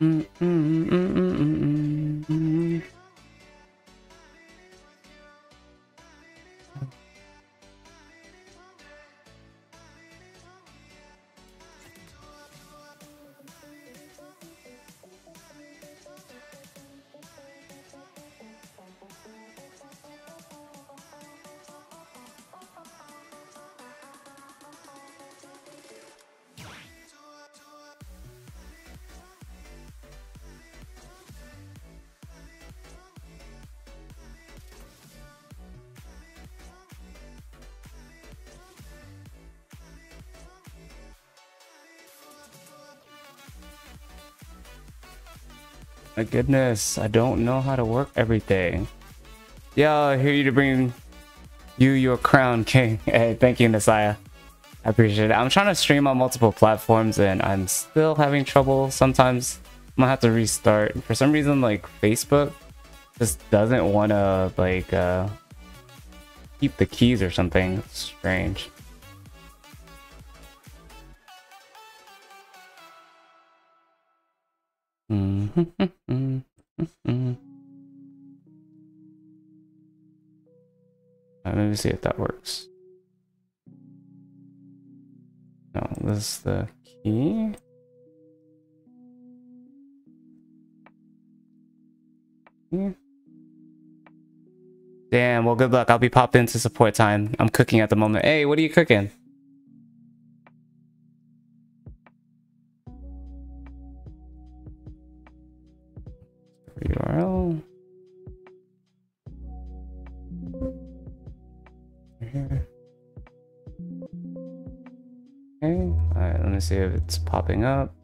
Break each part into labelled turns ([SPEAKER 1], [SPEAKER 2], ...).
[SPEAKER 1] Mm, mm, mm, My goodness, I don't know how to work everything. Yeah, I hear you to bring you your crown, king. Hey, thank you, Nasaya. I appreciate it. I'm trying to stream on multiple platforms and I'm still having trouble. Sometimes I'm gonna have to restart. For some reason, like Facebook just doesn't want to like uh, keep the keys or something. It's strange. Mm-hmm. See if that works. No, this is the key. Damn, well good luck. I'll be popped into support time. I'm cooking at the moment. Hey, what are you cooking? URL. Let see if it's popping up.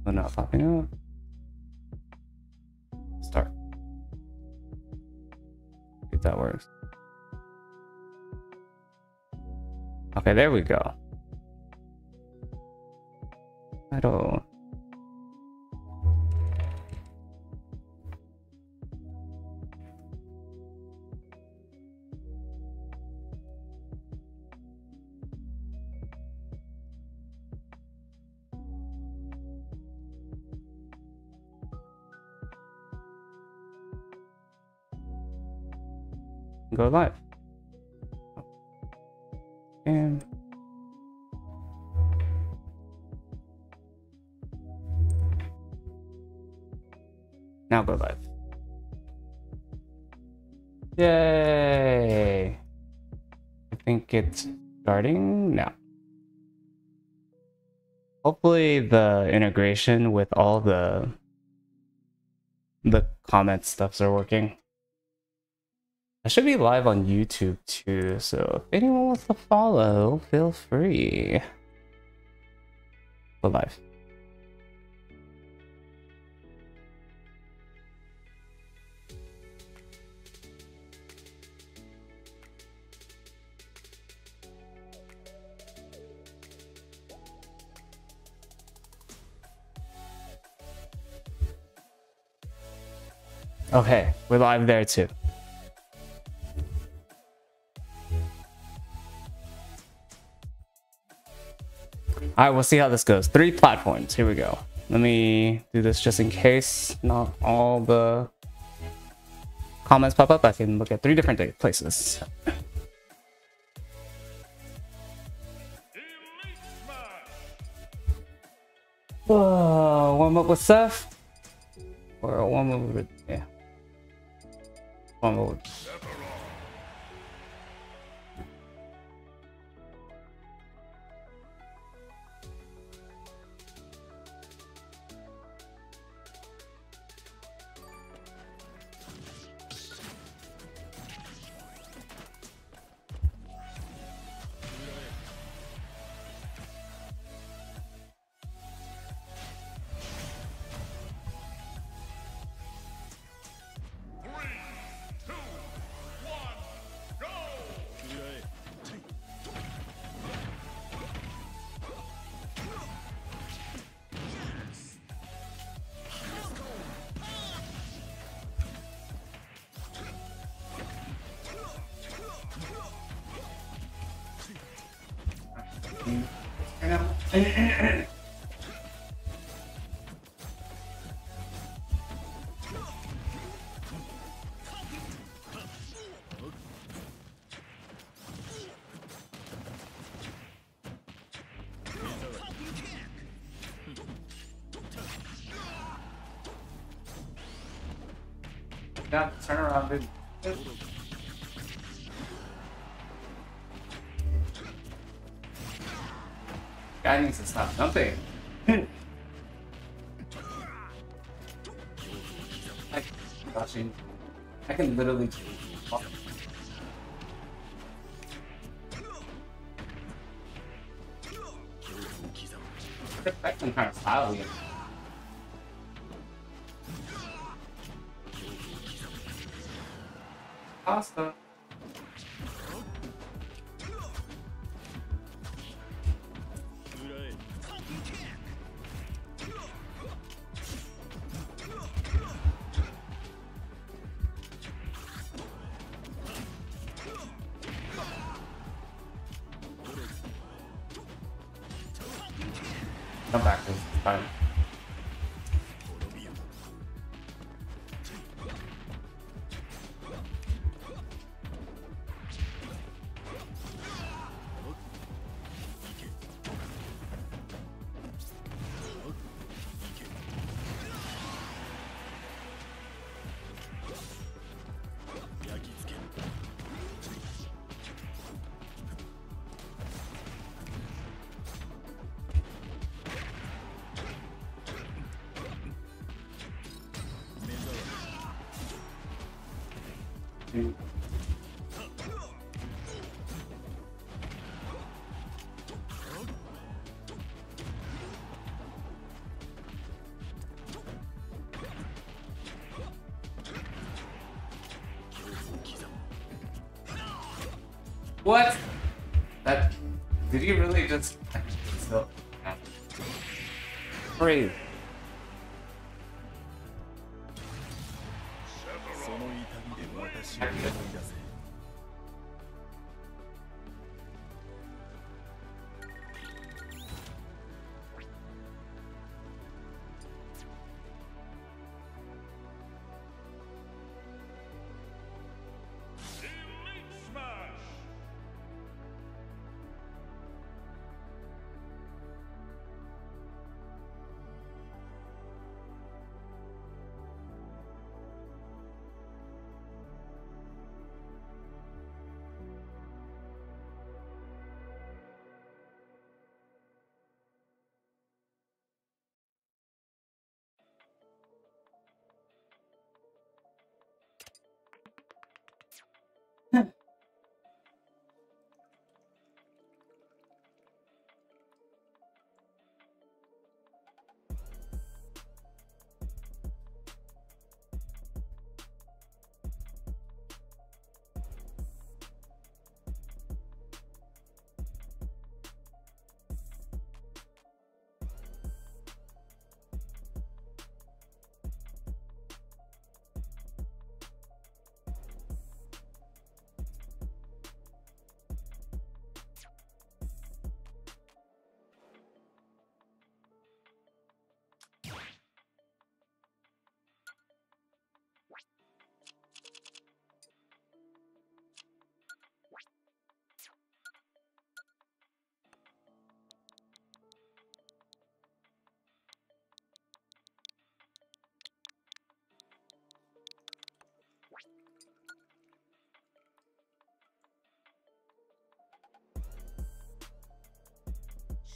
[SPEAKER 1] Still not popping up. Start. See if that works. Okay, there we go. I don't. Go live. And now go live. Yay! I think it's starting now. Hopefully the integration with all the the comment stuffs are working. I should be live on YouTube too, so if anyone wants to follow, feel free. Go live. Okay, we're live there too. All right, we'll see how this goes. Three platforms. Here we go. Let me do this just in case not all the comments pop up. I can look at three different places. Oh, warm up with Seth? Or warm up with, yeah. Warm up with Yeah, stop jumping. I, rushing. I can literally. That can kind of style you. Pasta. What? That did he really just Breathe.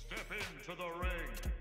[SPEAKER 2] Step into the ring.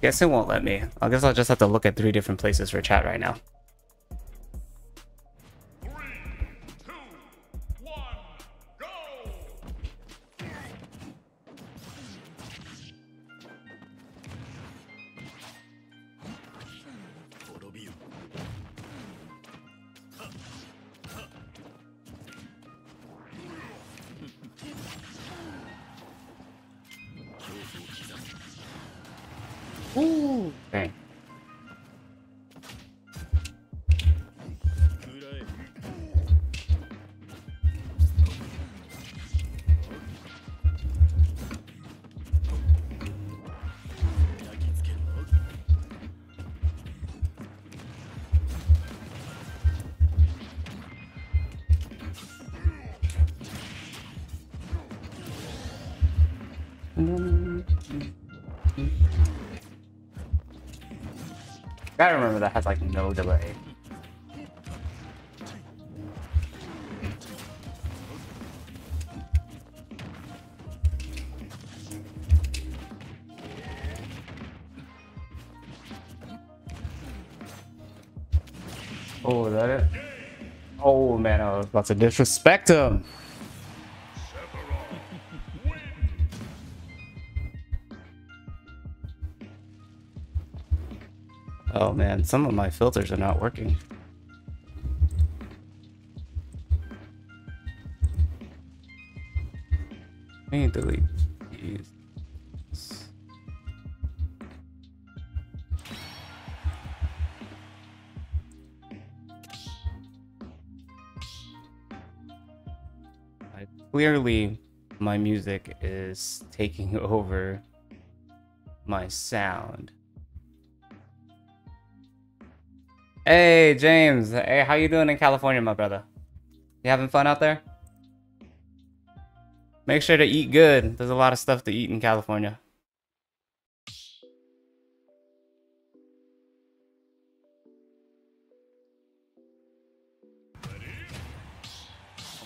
[SPEAKER 1] Guess it won't let me. I guess I'll just have to look at three different places for chat right now. Gotta that has like no delay. Oh, is that it? Oh man, I was about to disrespect him. Man, some of my filters are not working. Let me delete these. Clearly, my music is taking over my sound. Hey James, hey, how you doing in California, my brother? You having fun out there? Make sure to eat good. There's a lot of stuff to eat in California. Oh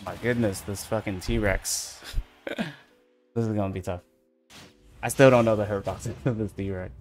[SPEAKER 1] my goodness, this fucking T-Rex. this is gonna be tough. I still don't know the hitbox of this T-Rex.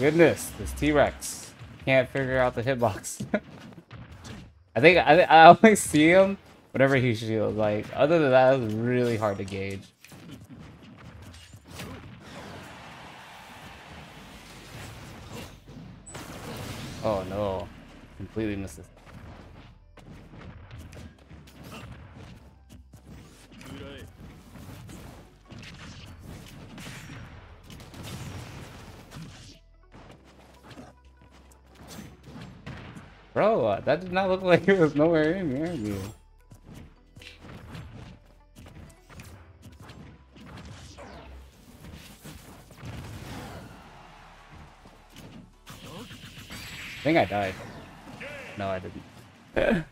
[SPEAKER 1] Goodness, this T-Rex can't figure out the hitbox. I think I, I always see him whenever he shields. Like other than that, it's really hard to gauge. Bro, uh, that did not look like it was nowhere in near you. I think I died. No, I didn't.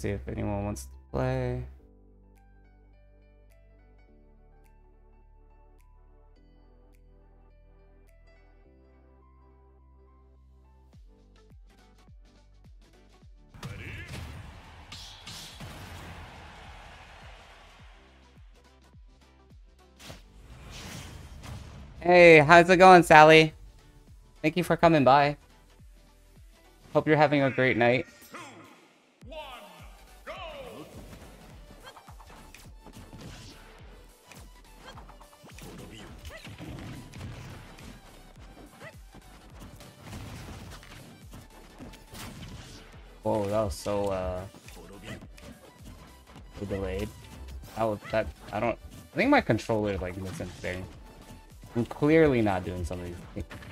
[SPEAKER 1] see if anyone wants to play. Hey, how's it going, Sally? Thank you for coming by. Hope you're having a great night. Whoa, that was so, uh... Delayed. That was, that, I don't... I think my controller is, like, misinfitting. I'm clearly not doing some of these things.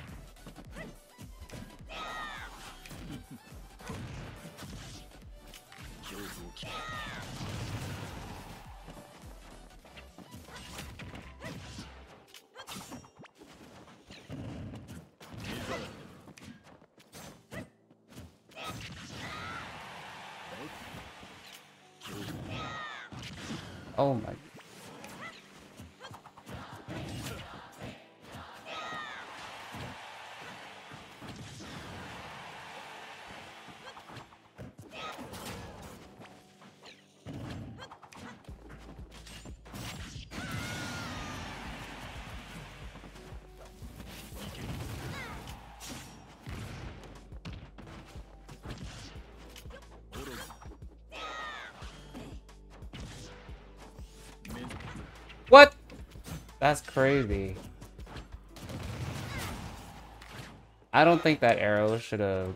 [SPEAKER 1] That's crazy. I don't think that arrow should have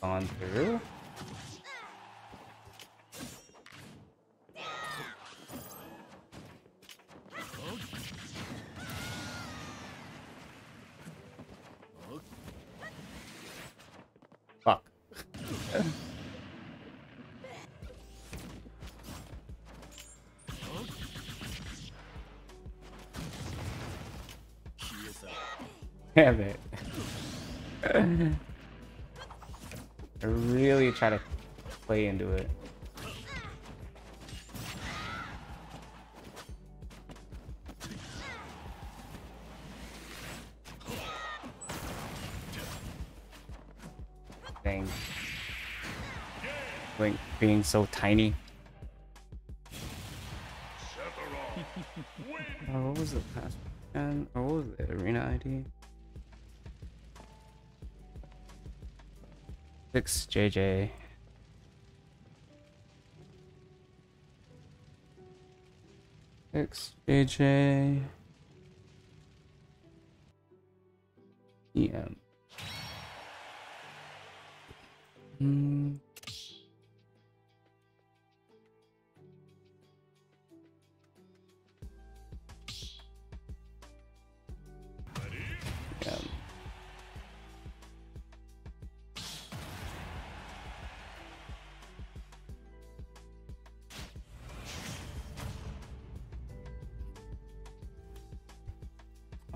[SPEAKER 1] gone through. Damn it. I really try to play into it. Dang. Link being so tiny. Six JJ. Six JJ.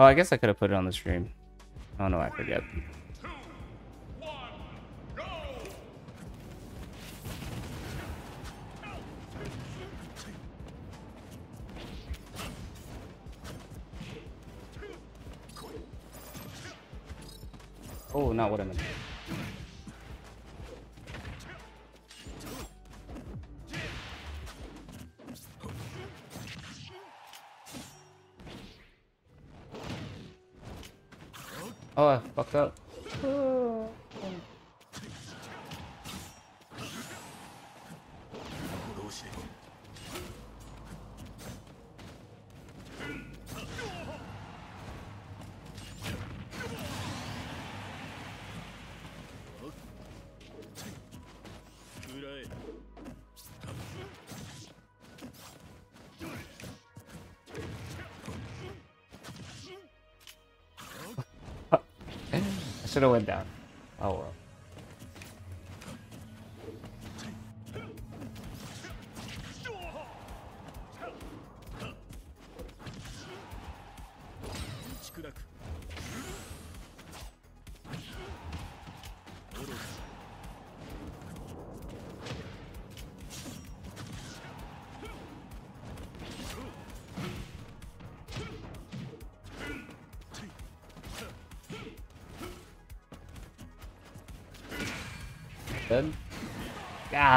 [SPEAKER 1] Oh, I guess I could have put it on the stream. Oh no, I forget. Oh, not what I meant. Fucked up. Should have went down.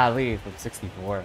[SPEAKER 1] Golly, from 64.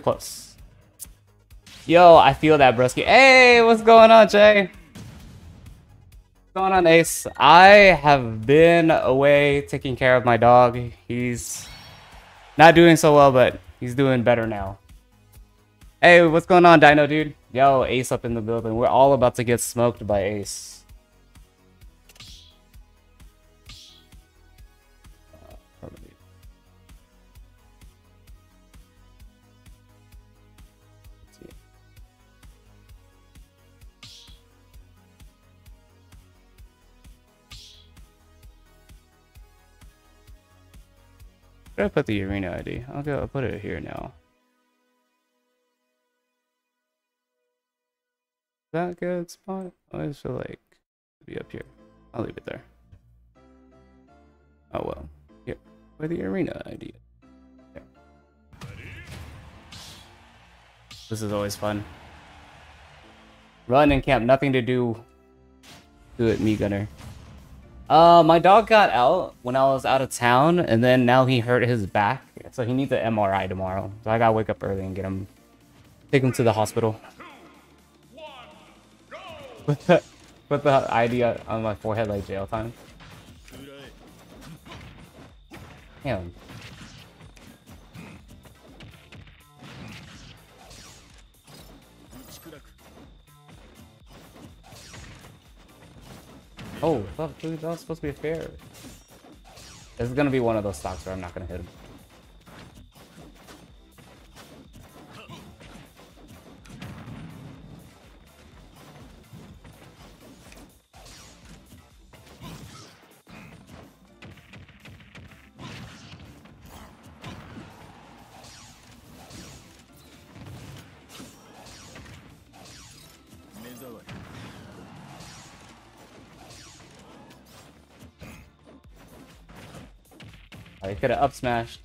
[SPEAKER 1] Too close. Yo, I feel that, broski. Hey, what's going on, Jay? What's going on, Ace? I have been away taking care of my dog. He's not doing so well, but he's doing better now. Hey, what's going on, Dino, dude? Yo, Ace up in the building. We're all about to get smoked by Ace. Put the arena ID? I'll go I'll put it here now. Is that good spot? I just feel like be up here. I'll leave it there. Oh well. Here. Where the arena ID? There. This is always fun. Run and camp, nothing to do. Do it, me gunner. Uh, my dog got out when I was out of town, and then now he hurt his back, so he needs an MRI tomorrow. So I gotta wake up early and get him, take him to the hospital. Put the, put the ID on my forehead like jail time. Damn. Oh, fuck, dude, that was supposed to be a fair. This is gonna be one of those stocks where I'm not gonna hit him. I could have up smashed.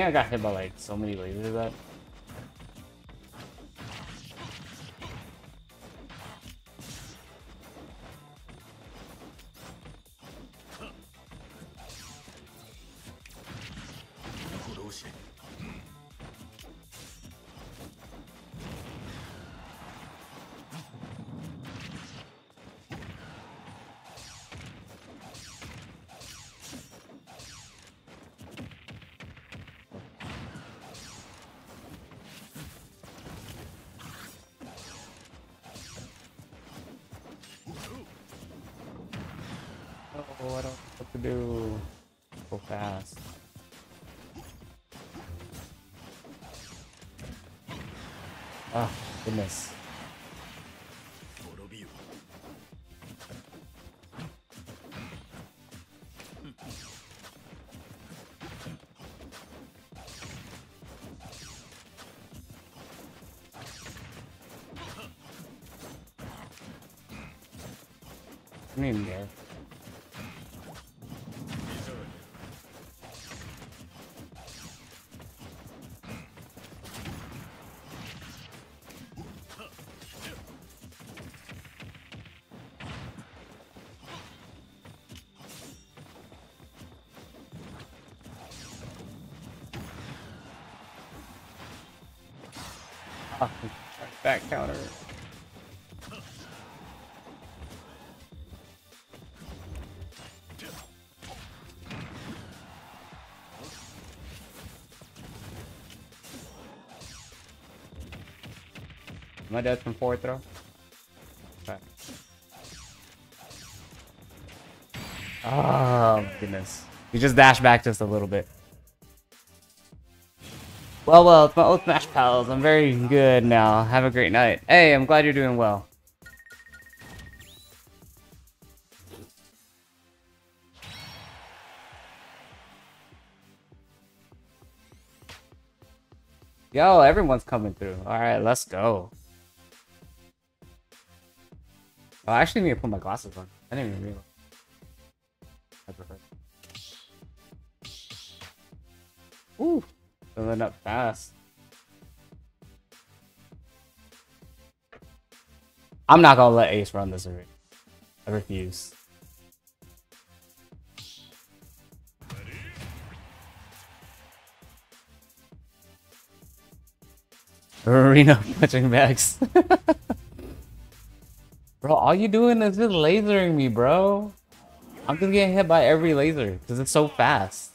[SPEAKER 1] Think I got hit by like so many lasers that. Back counter. Am I dead from forward throw? Okay. Oh, goodness. You just dash back just a little bit. Well, well, it's my old Smash pals. I'm very good now. Have a great night. Hey, I'm glad you're doing well. Yo, everyone's coming through. Alright, let's go. Oh, I actually need to put my glasses on. I didn't even realize. Up fast. I'm not gonna let Ace run this arena. I refuse. Arena punching bags. bro, all you doing is just lasering me, bro. I'm just getting hit by every laser because it's so fast.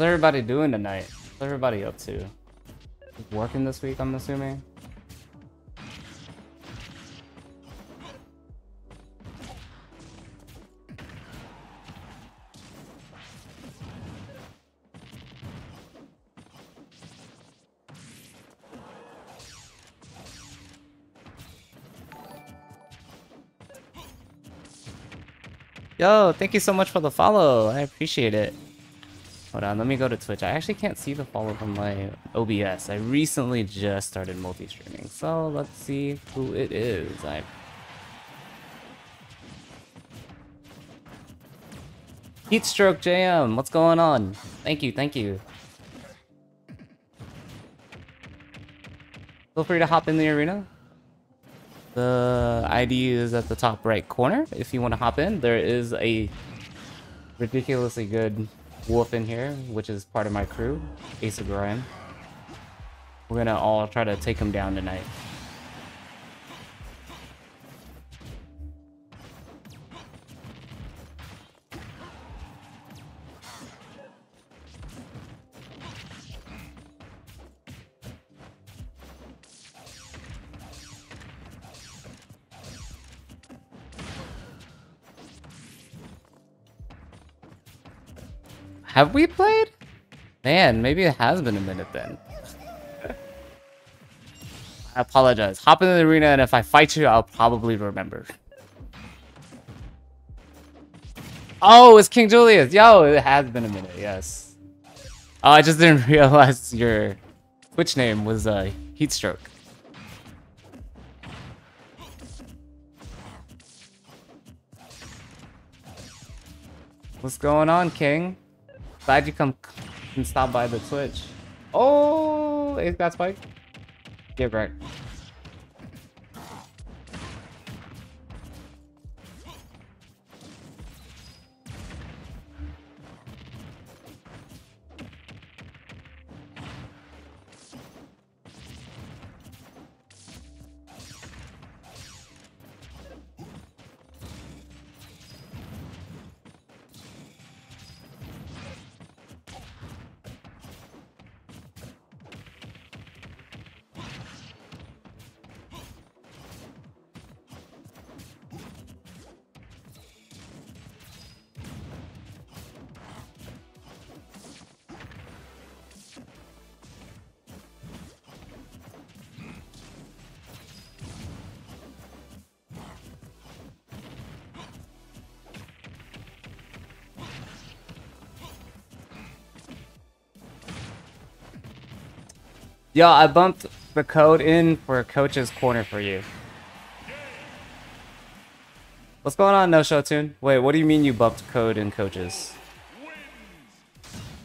[SPEAKER 1] What's everybody doing tonight? What's everybody up to? Working this week, I'm assuming? Yo, thank you so much for the follow. I appreciate it. Hold uh, on, let me go to Twitch. I actually can't see the follow from my OBS. I recently just started multi-streaming. So let's see who it is. I Heatstroke JM, what's going on? Thank you, thank you. Feel free to hop in the arena. The ID is at the top right corner. If you want to hop in, there is a ridiculously good wolf in here, which is part of my crew, Ace of Grime. We're gonna all try to take him down tonight. Have we played? Man, maybe it has been a minute then. I apologize. Hop into the arena, and if I fight you, I'll probably remember. Oh, it's King Julius. Yo, it has been a minute, yes. Oh, I just didn't realize your Twitch name was uh, Heatstroke. What's going on, King? Glad you come and stop by the Twitch. Oh, it's got spike. Get right. Yo, I bumped the code in for Coach's Corner for you. What's going on, No Show Tune? Wait, what do you mean you bumped code in Coaches?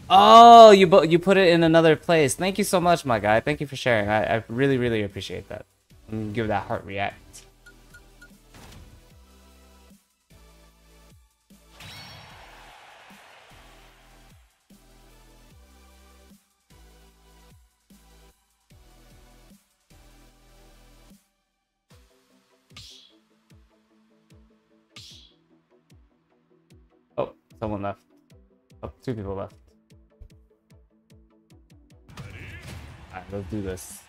[SPEAKER 1] Oh, you you put it in another place. Thank you so much, my guy. Thank you for sharing. I, I really, really appreciate that. Mm, give that heart react. Two people left. Alright, let's do this.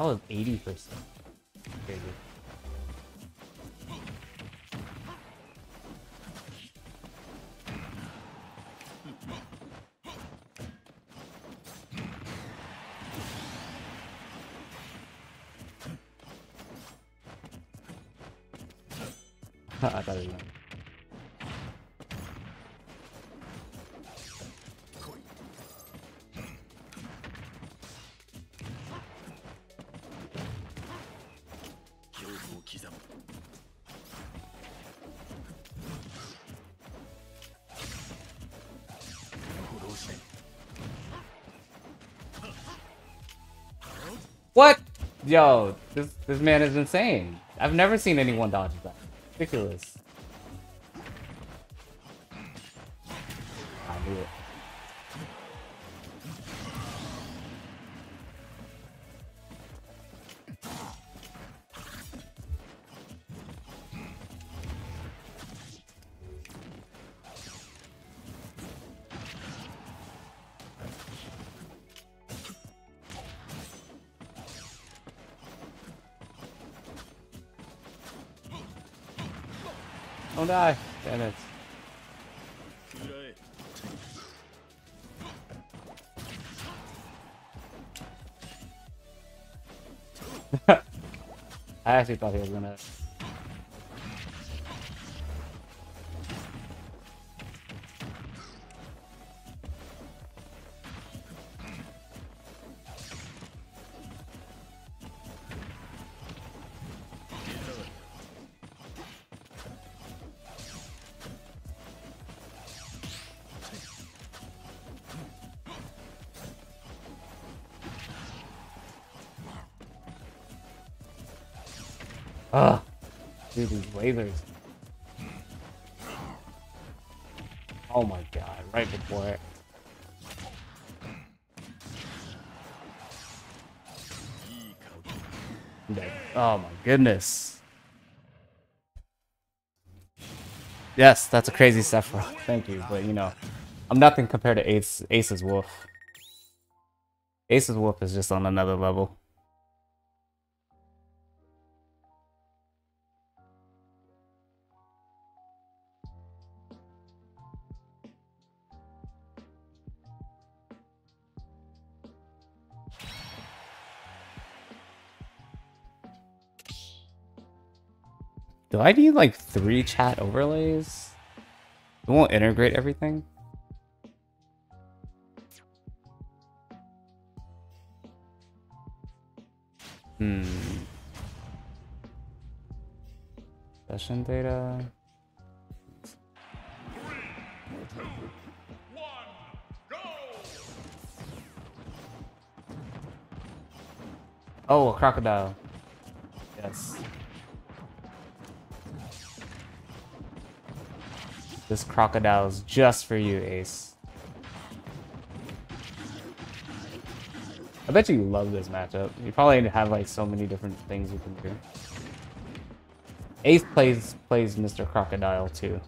[SPEAKER 1] That was 80%. Crazy. Yo, this this man is insane. I've never seen anyone dodge that. Ridiculous. Actually thought he was lasers. Oh my god, right before it. Oh my goodness. Yes, that's a crazy Sephiroth. Thank you, but you know, I'm nothing compared to Ace, Ace's Wolf. Ace's Wolf is just on another level. Do I need like three chat overlays? It won't integrate everything. Hmm. Session data. Oh, a crocodile. This crocodile's just for you, Ace. I bet you love this matchup. You probably have like so many different things you can do. Ace plays plays Mr. Crocodile too.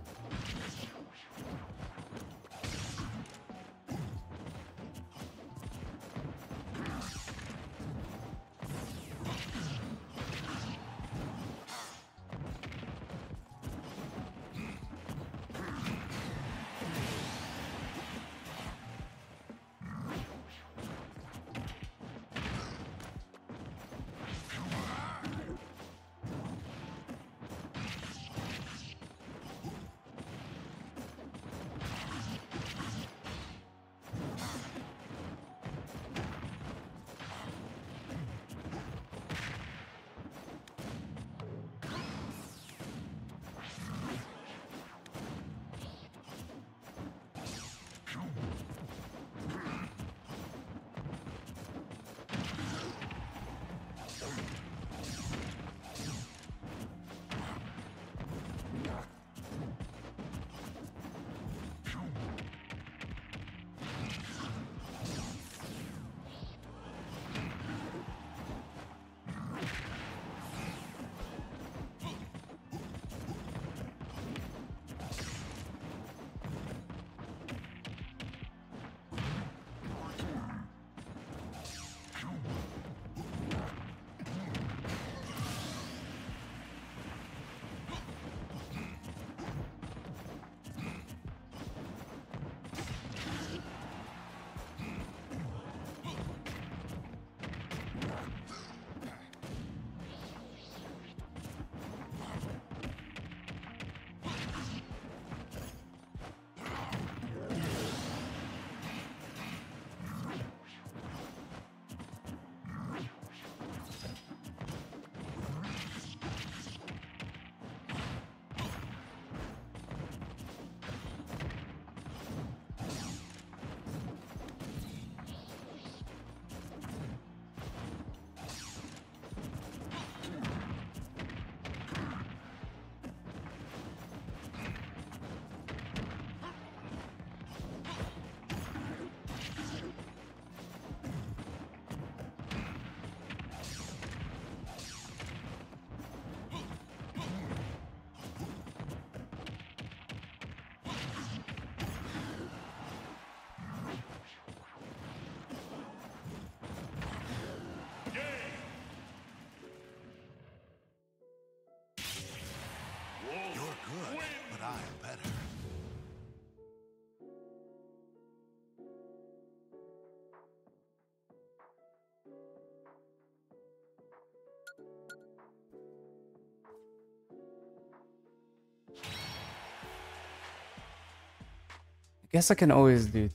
[SPEAKER 1] Guess I can always do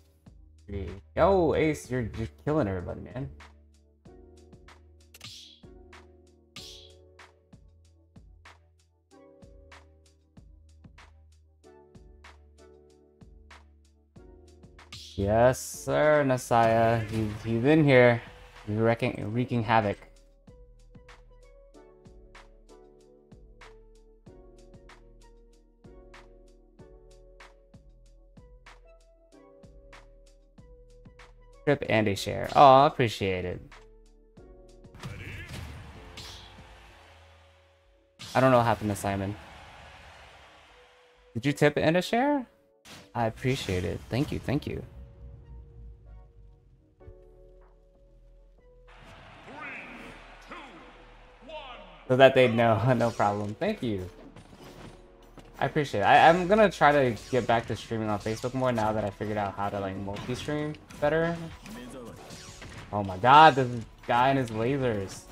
[SPEAKER 1] three. Yo, Ace, you're you're killing everybody, man. Yes, sir, Nasaya. He's he's in here. He's wrecking wreaking havoc. Trip and a share. Oh, I appreciate it. I don't know what happened to Simon. Did you tip and a share? I appreciate it. Thank you, thank you. So that they'd know, no problem. Thank you. I appreciate it. I, I'm gonna try to get back to streaming on Facebook more now that I figured out how to like multi-stream better. Oh my god, this guy and his lasers.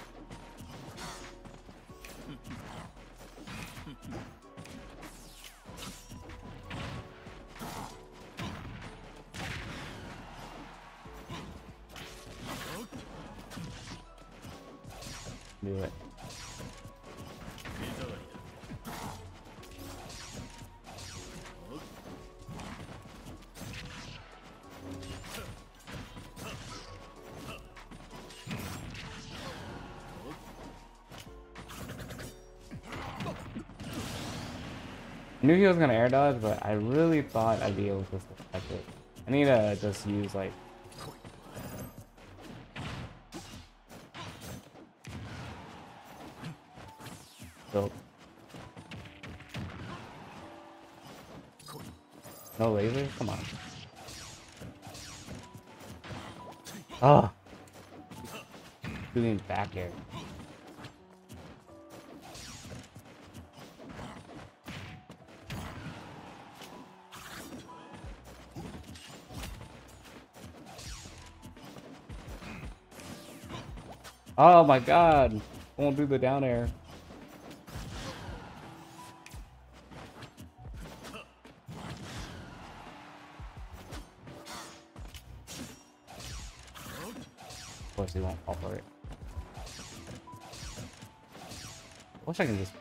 [SPEAKER 1] He was gonna air dodge, but I really thought I'd be able to detect it. I need to just use like Oh my god. I Won't do the down air. Of course he won't fall for it. I wish I could just.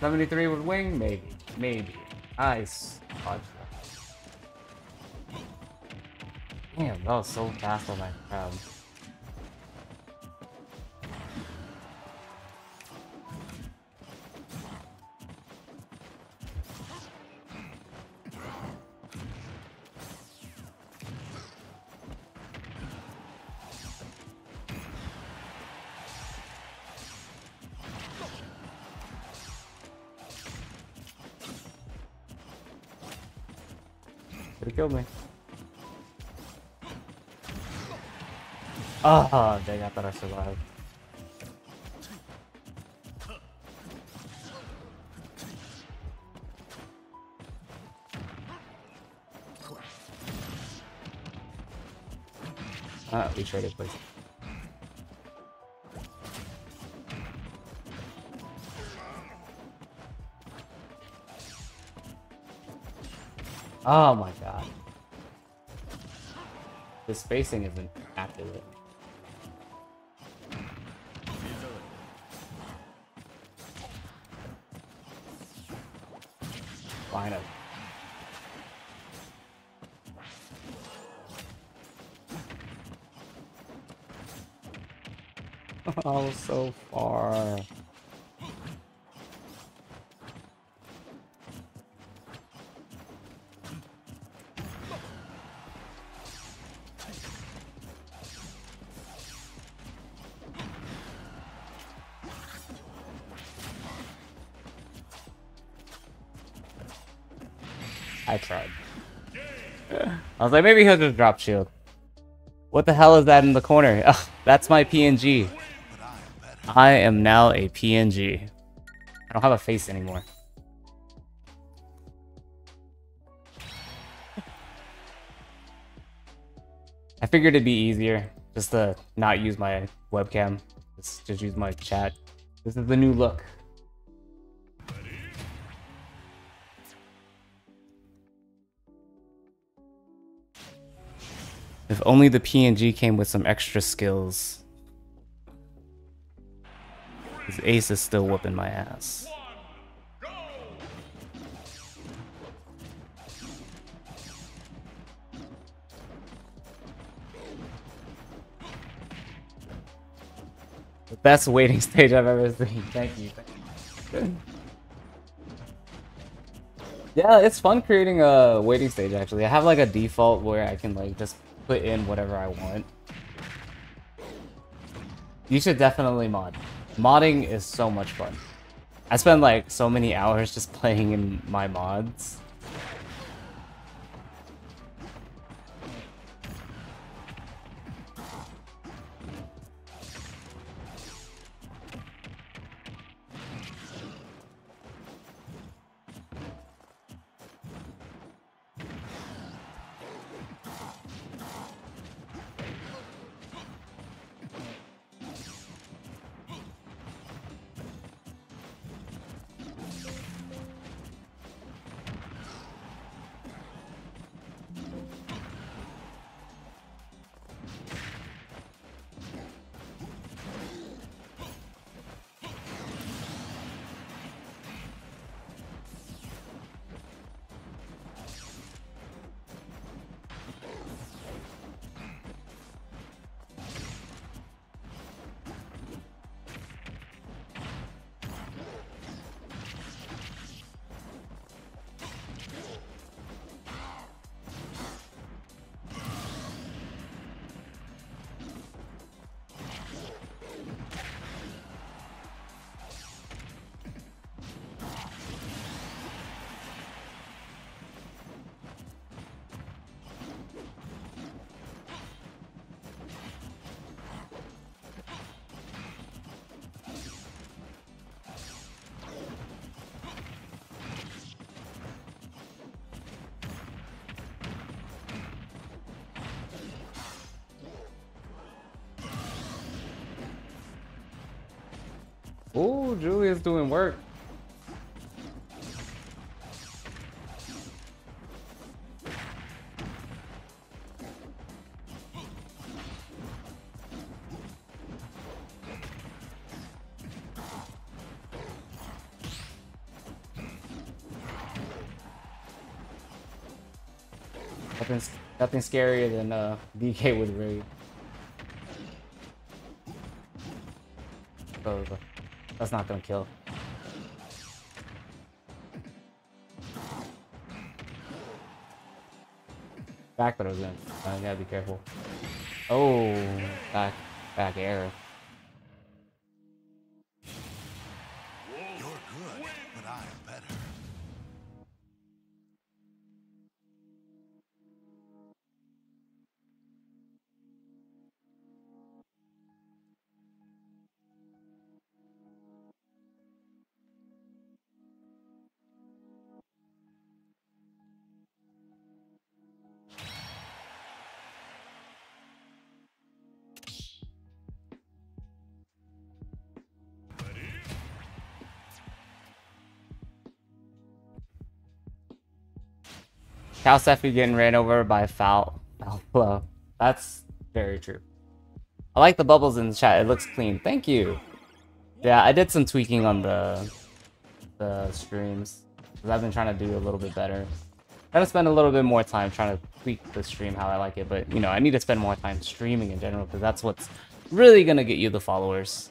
[SPEAKER 1] Seventy-three with wing, maybe, maybe. Nice. Was so fast on that crowd. Survived. Ah, we traded places. Oh my god. The spacing isn't accurate. I was like, maybe he'll just drop shield. What the hell is that in the corner? Ugh, that's my PNG. I am now a PNG. I don't have a face anymore. I figured it'd be easier just to not use my webcam. Just, just use my chat. This is the new look. If only the PNG came with some extra skills. His ace is still whooping my ass. The best waiting stage I've ever seen. Thank you. Thank you. yeah, it's fun creating a waiting stage actually. I have like a default where I can like just put in whatever I want. You should definitely mod. Modding is so much fun. I spend like so many hours just playing in my mods. Oh, Julia's doing work. Nothing, nothing scarier than uh, DK with raid. Not gonna kill. Back throws in. Uh, you gotta be careful. Oh, back, back air. Cal getting ran over by Foul Foul That's very true. I like the bubbles in the chat. It looks clean. Thank you. Yeah, I did some tweaking on the the streams. Cause I've been trying to do a little bit better. Gotta spend a little bit more time trying to tweak the stream how I like it, but you know, I need to spend more time streaming in general because that's what's really gonna get you the followers.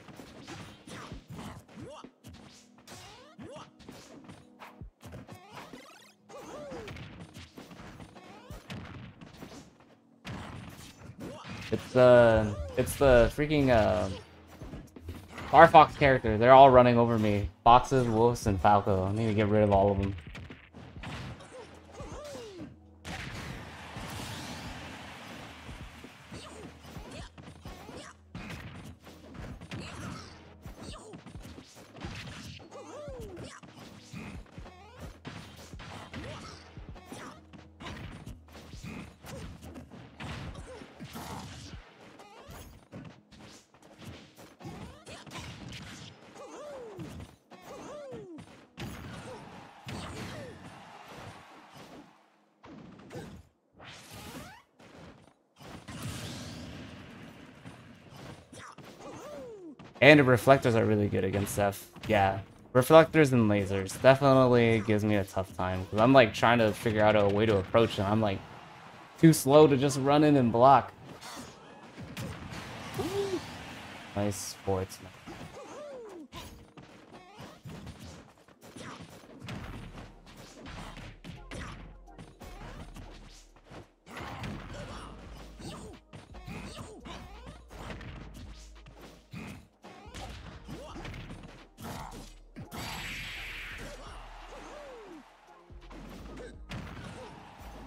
[SPEAKER 1] The it's the freaking uh, Star Fox characters. They're all running over me. Foxes, wolves, and Falco. I need to get rid of all of them. And reflectors are really good against stuff. Yeah. Reflectors and lasers definitely gives me a tough time. Because I'm like trying to figure out a way to approach and I'm like too slow to just run in and block. Nice sportsman.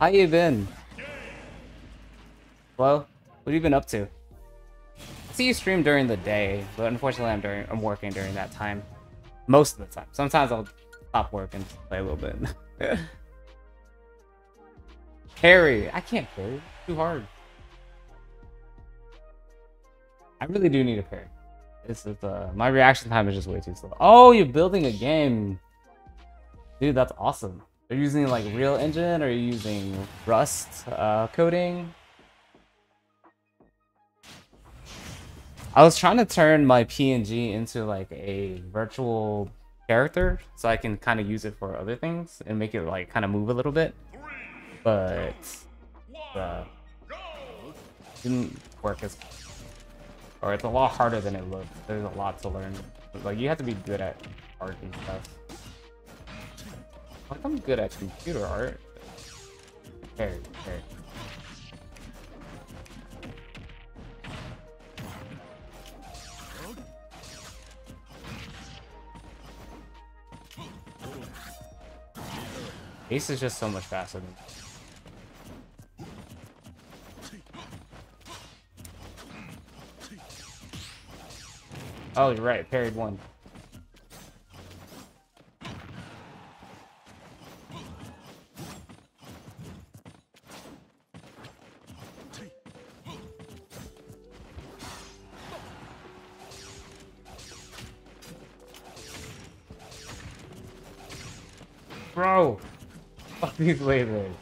[SPEAKER 1] How you been? Well, what have you been up to? I see you stream during the day, but unfortunately I'm during I'm working during that time. Most of the time. Sometimes I'll stop work and play a little bit. Harry, I can't parry. Too hard. I really do need a parry. This is uh my reaction time is just way too slow. Oh, you're building a game. Dude, that's awesome. Are you using like Real Engine or are you using Rust uh, coding? I was trying to turn my PNG into like a virtual character so I can kind of use it for other things and make it like kind of move a little bit. But uh, didn't work as or it's a lot harder than it looks. There's a lot to learn. Like you have to be good at art and stuff. Like I'm good at computer art. Very, very. Ace is just so much faster than Oh, you're right. Parried one. These lasers.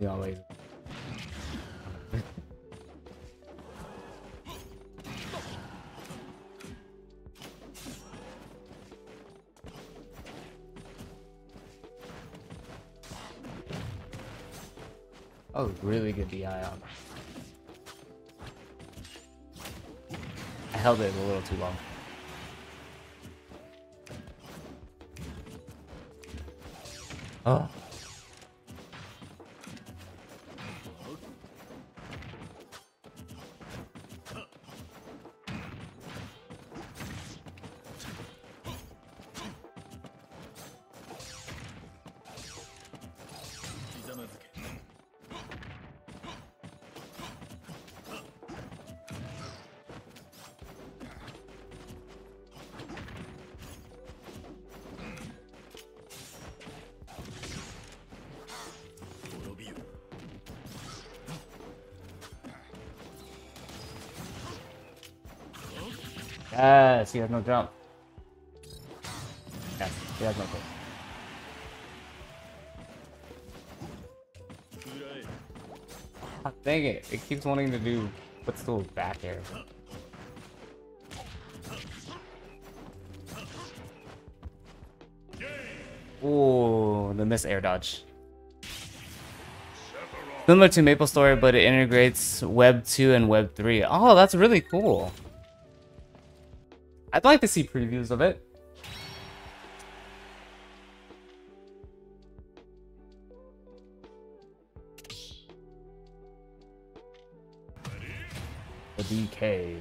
[SPEAKER 1] Yeah, laser. Oh, really good DI on. Held it a little too long. Oh. Yes, he has no jump. Yes, he has no jump. Ah, dang it, it keeps wanting to do what's still back air. Ooh, the miss air dodge. Similar to MapleStory, but it integrates Web 2 and Web 3. Oh, that's really cool. I'd like to see previews of it. The DK.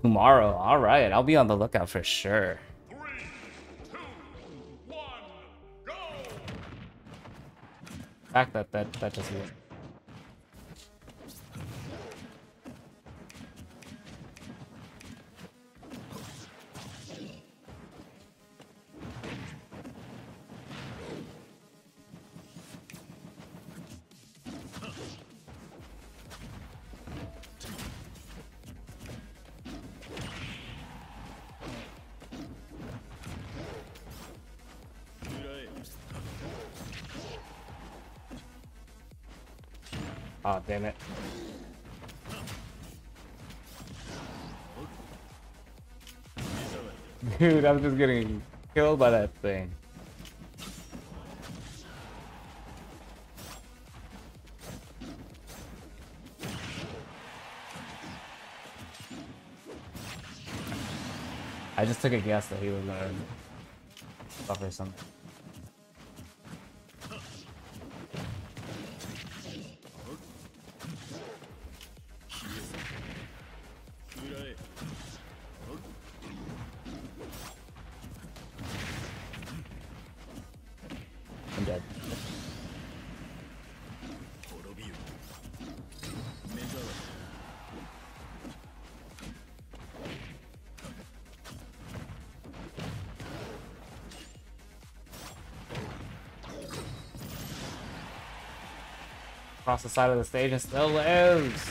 [SPEAKER 1] Tomorrow, alright, I'll be on the lookout for sure. Fact that that that just worked. Damn it. Dude, I'm just getting killed by that thing. I just took a guess that he was gonna suffer something. The side of the stage and still lives.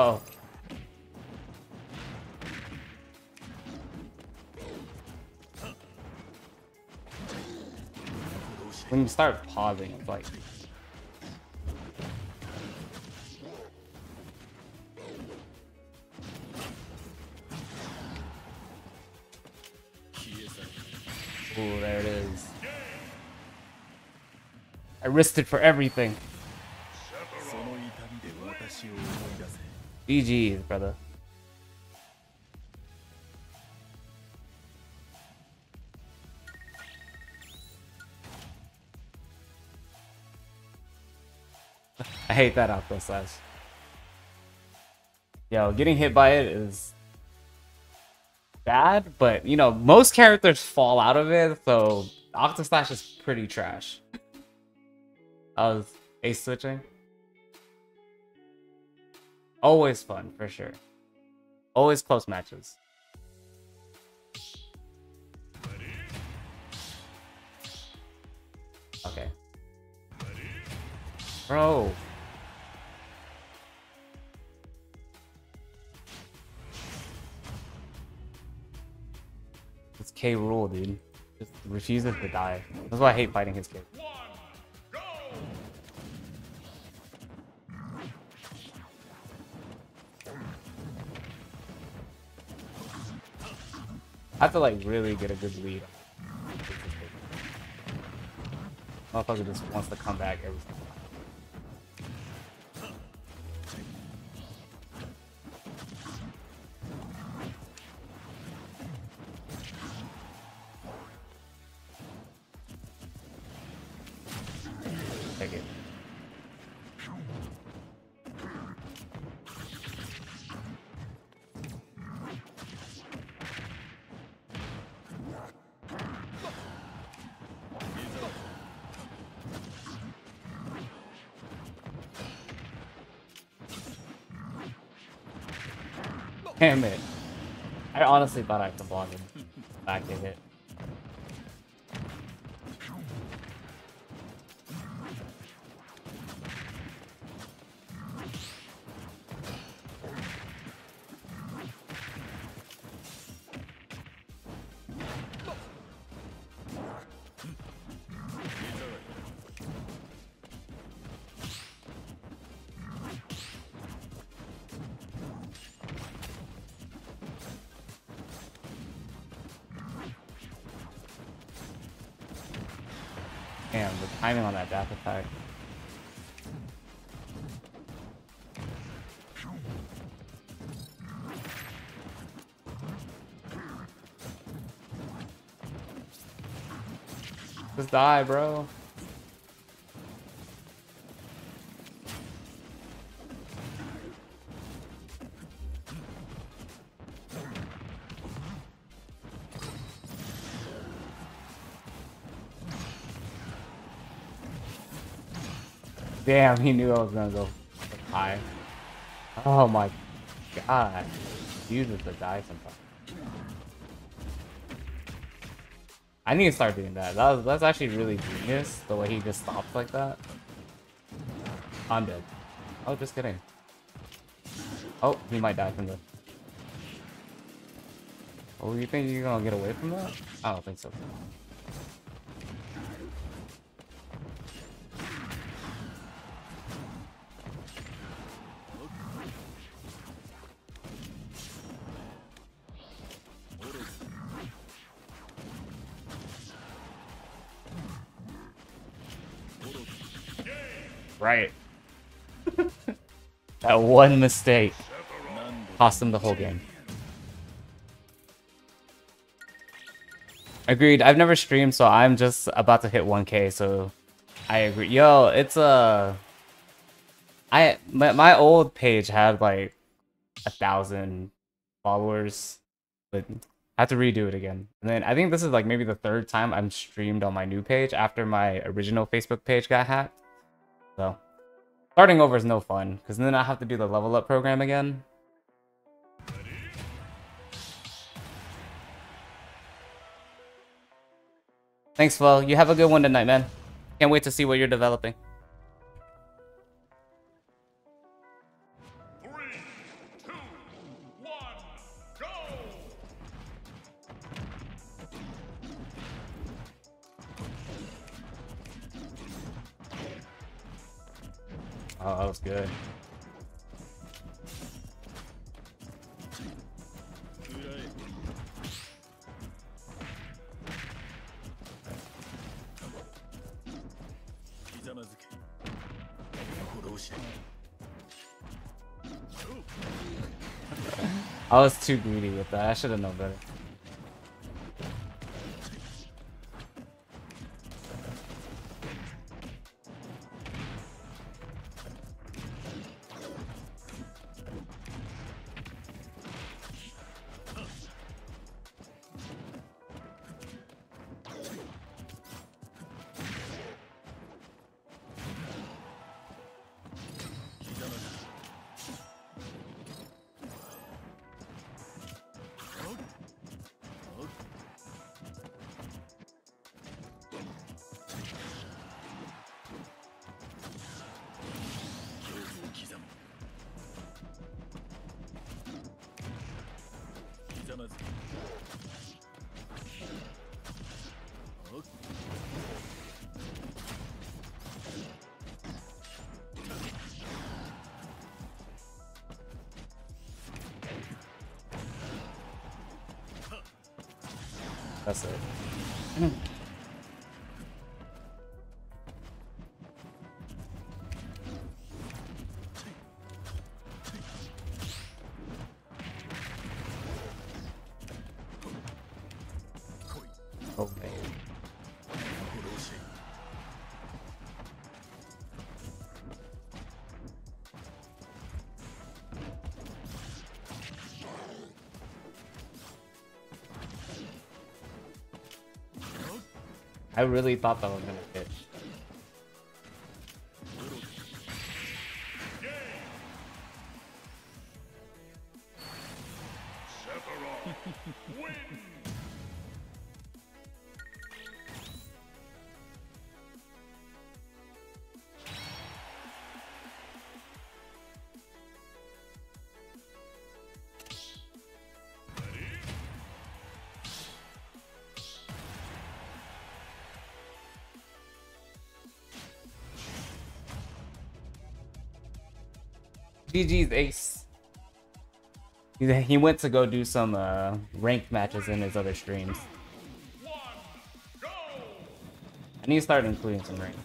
[SPEAKER 1] Oh. When you start pausing, it's like Ooh, there it is. I risked it for everything. GG's, brother. I hate that outro slash. Yo, getting hit by it is bad, but you know, most characters fall out of it, so Octo Slash is pretty trash. I was ace switching. Always fun, for sure. Always close matches. Okay. Bro. It's K. Rool, dude. Just refuses to die. That's why I hate fighting his kid. I have to like really get a good lead. Motherfucker just wants to come back every time. Honestly thought I could block him. Back to hit. Attack. Just die, bro. Damn, he knew I was gonna go high. Oh my god. Uses to die sometimes. I need to start doing that. that was, that's actually really genius, the way he just stops like that. I'm dead. Oh, just kidding. Oh, he might die from this. Oh, you think you're gonna get away from that? I don't think so. One mistake cost him the whole game. Agreed. I've never streamed, so I'm just about to hit 1k, so I agree. Yo, it's a... Uh, I my, my old page had like a thousand followers, but I have to redo it again. And then I think this is like maybe the third time I'm streamed on my new page after my original Facebook page got hacked. So starting over is no fun because then I have to do the level up program again. Thanks, Flo. You have a good one tonight, man. Can't wait to see what you're developing. was good. I was too greedy with that. I should have known better. I really thought that was gonna GG's ace. He, went to go do some uh, ranked matches in his other streams. I need to start including some ranked.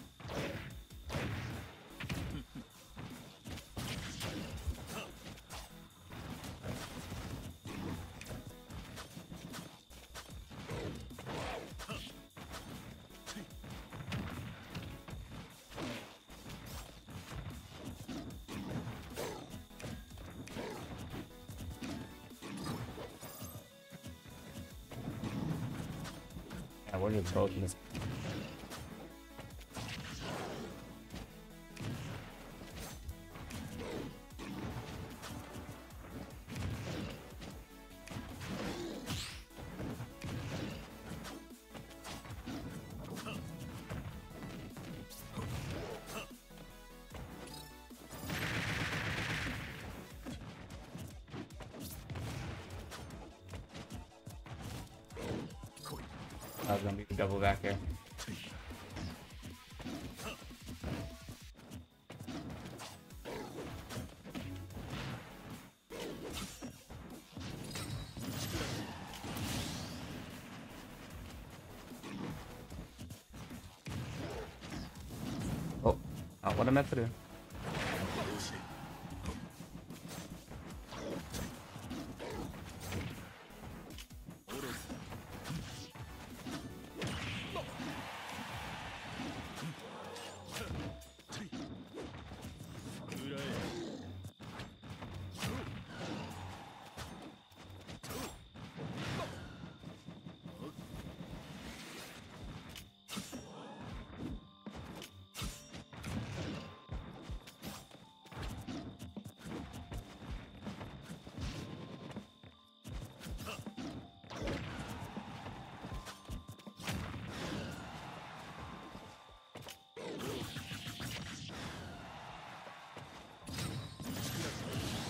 [SPEAKER 1] Not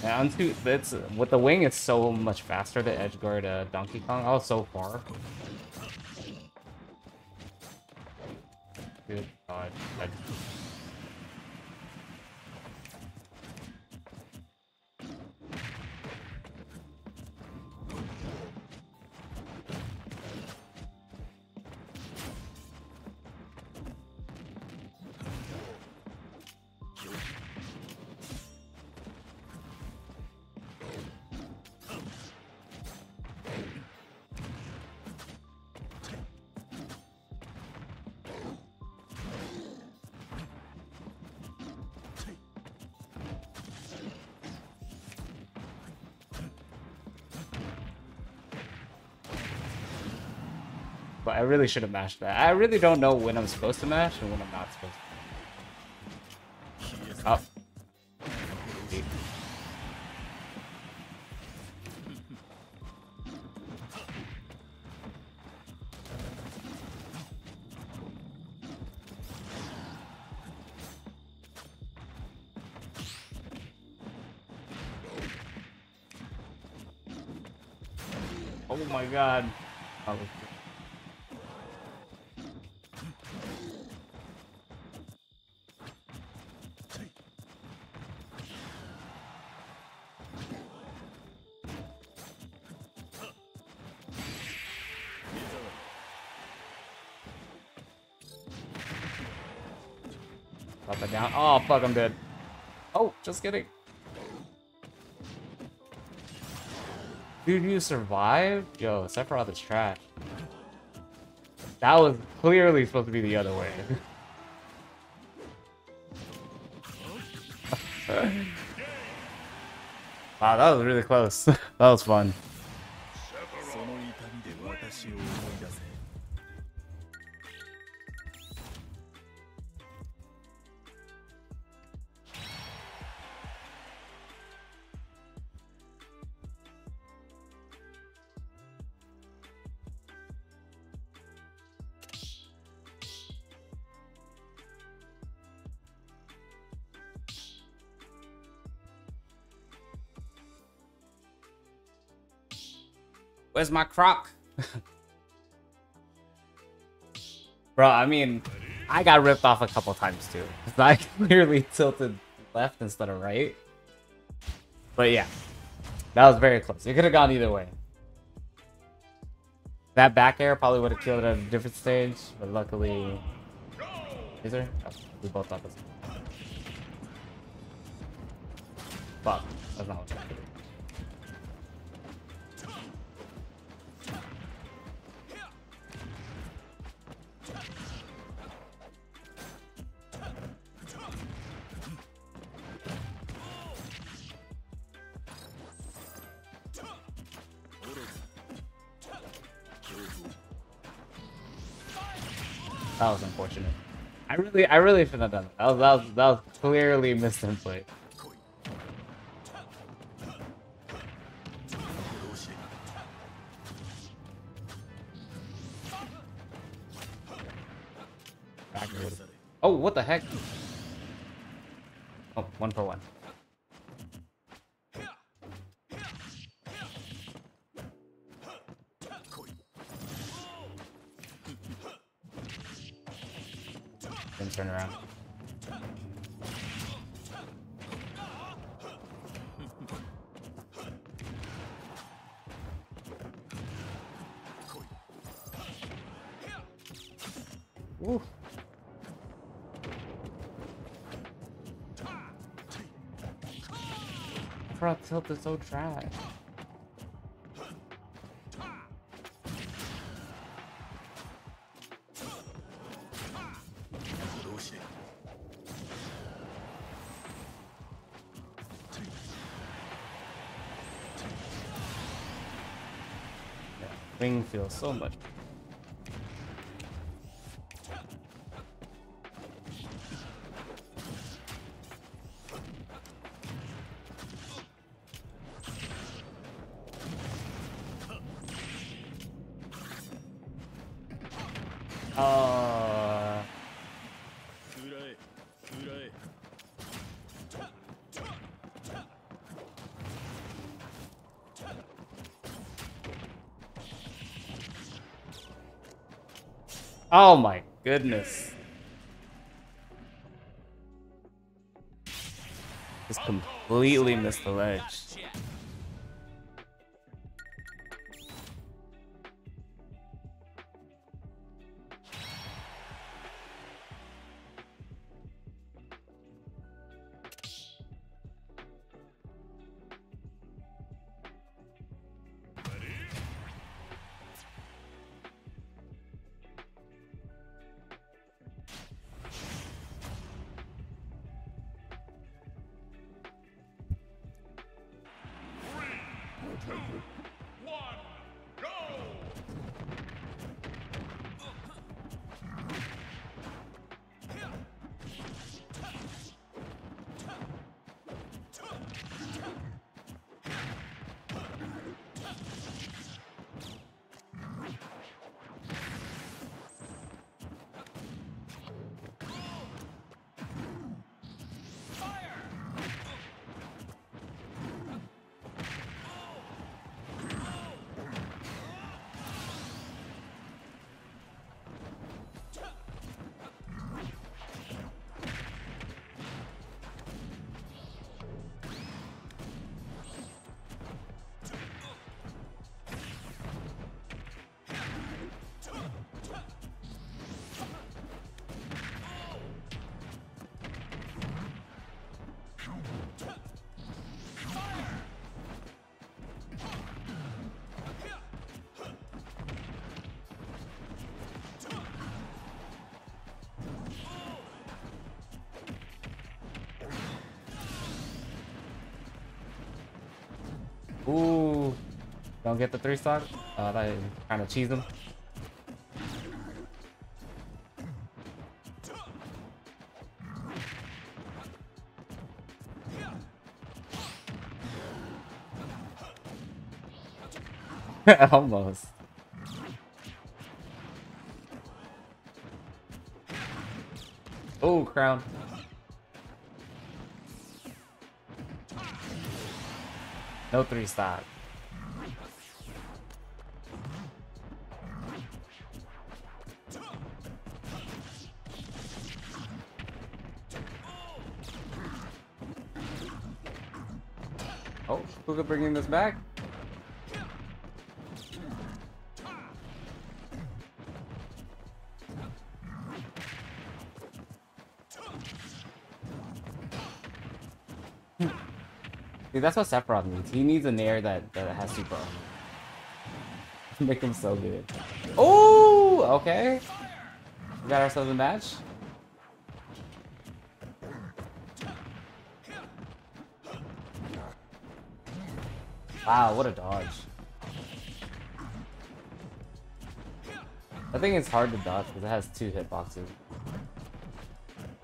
[SPEAKER 1] Yeah, onto it's with the wing, it's so much faster to edge guard uh, Donkey Kong. Oh, so far. Really should have mashed that. I really don't know when I'm supposed to mash and when I'm not Oh, fuck, I'm dead. Oh, just kidding. Dude, you survived? Yo, Sephiroth is trash. That was clearly supposed to be the other way. wow, that was really close. that was fun. My croc? Bro, I mean, I got ripped off a couple times too. I clearly tilted left instead of right. But yeah, that was very close. It could have gone either way. That back air probably would have killed at a different stage, but luckily... Is there? Oh, we both thought this. Fuck, that's not what really, I really shouldn't have done that. That was, that was, that was clearly missed mouth is so
[SPEAKER 3] dry.
[SPEAKER 1] That feels so much oh my goodness. Just completely missed the ledge. Don't get the three stock. Uh, that kind of cheese them. Almost. Oh, crown. No three stock. Puka bringing this back. See, that's what Sephiroth needs. He needs a Nair that, that has super. Make him so good. Oh, okay. We got ourselves a match. Wow, what a dodge. I think it's hard to dodge because it has two hitboxes.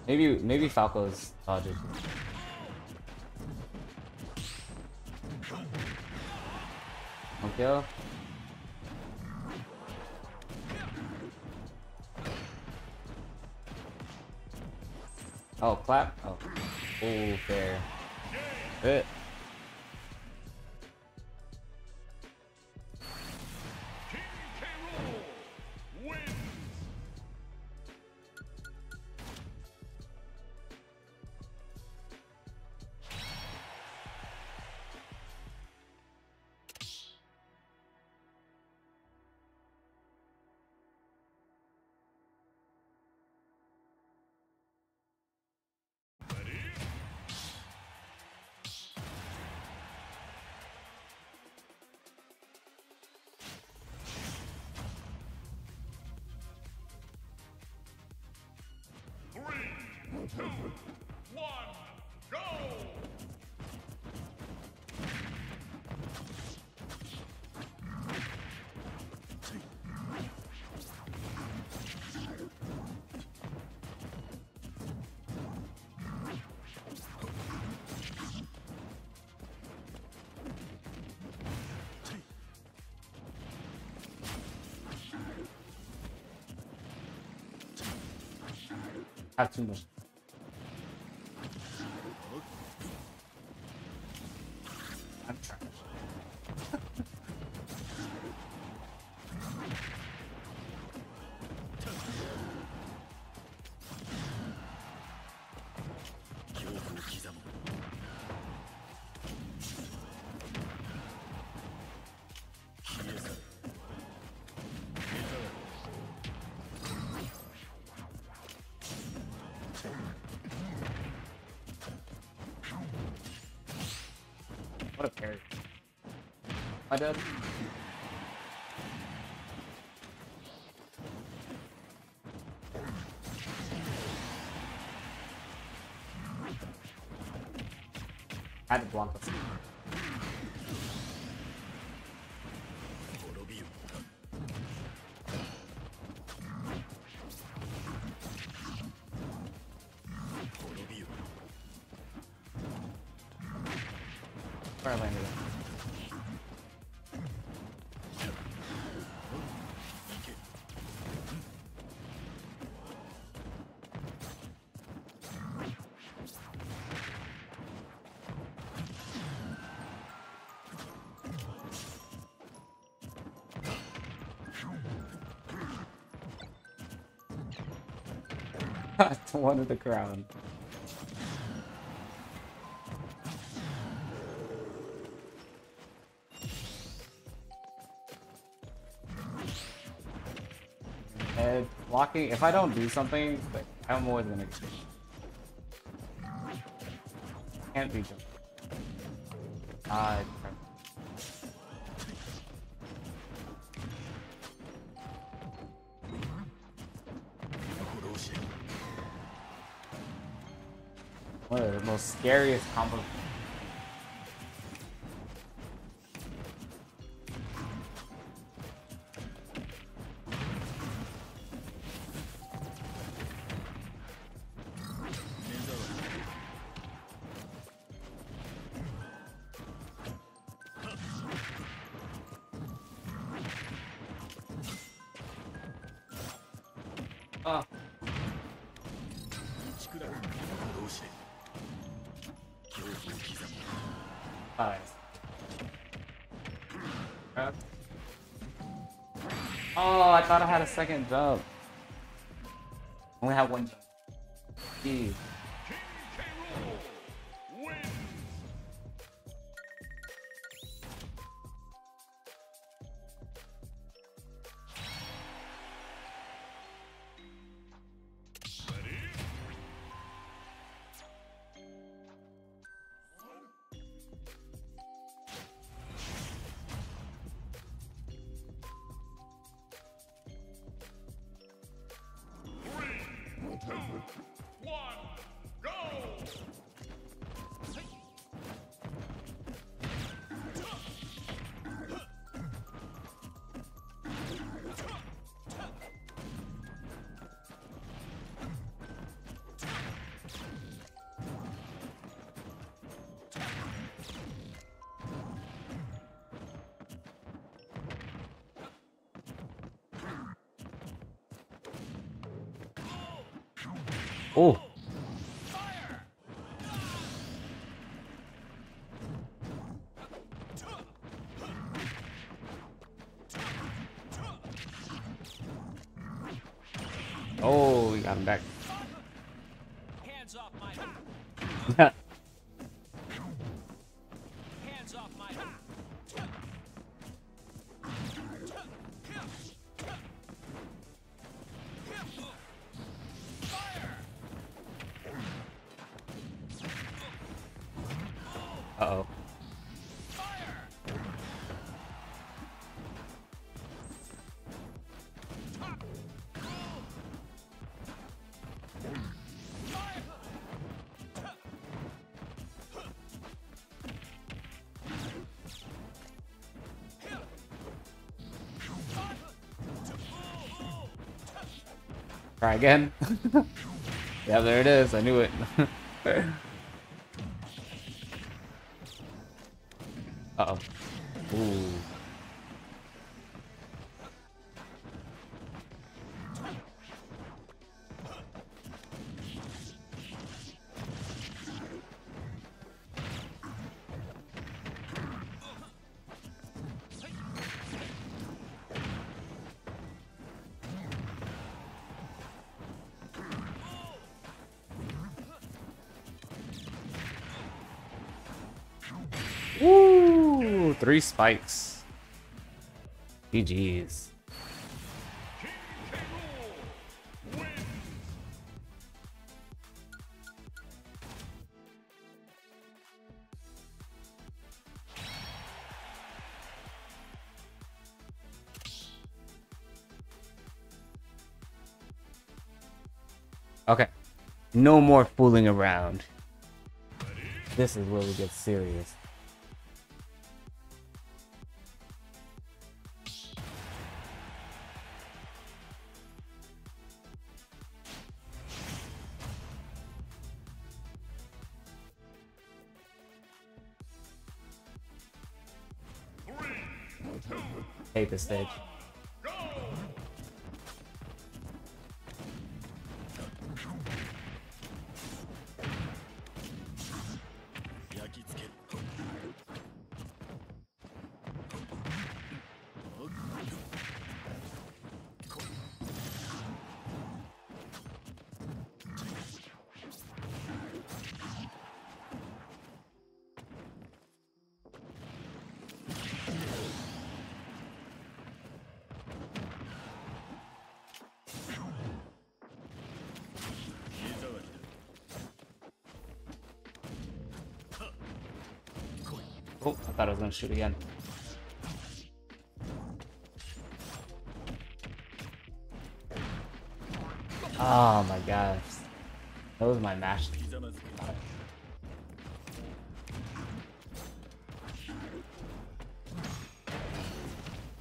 [SPEAKER 1] Maybe maybe Falco's dodges. Okay. Oh, clap. Oh, oh, fair. Hit.
[SPEAKER 2] One, go!
[SPEAKER 1] My dad. Had to block. one of the ground. And blocking, if I don't do something, I'm more than expect. Can't be jumped. Ah, scariest I I second jump. Only have one jump. Jeez.
[SPEAKER 4] Hands
[SPEAKER 1] Try again. yeah, there it is. I knew it. Three spikes. GG's. Okay. No more fooling around. This is where we get serious. Hate this stage. Gonna shoot again. Oh my gosh. That was my mash.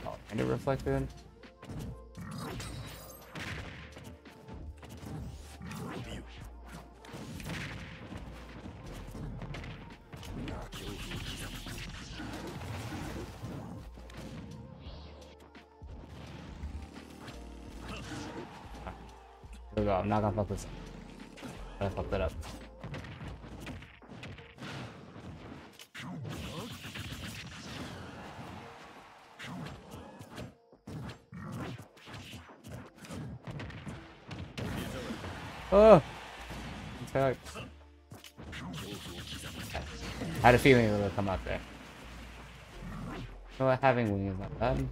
[SPEAKER 1] Oh, kind of reflected. I'm not gonna fuck this up. I fucked it up. Oh! Attack. I had a feeling it would come out there. So having wings is not bad.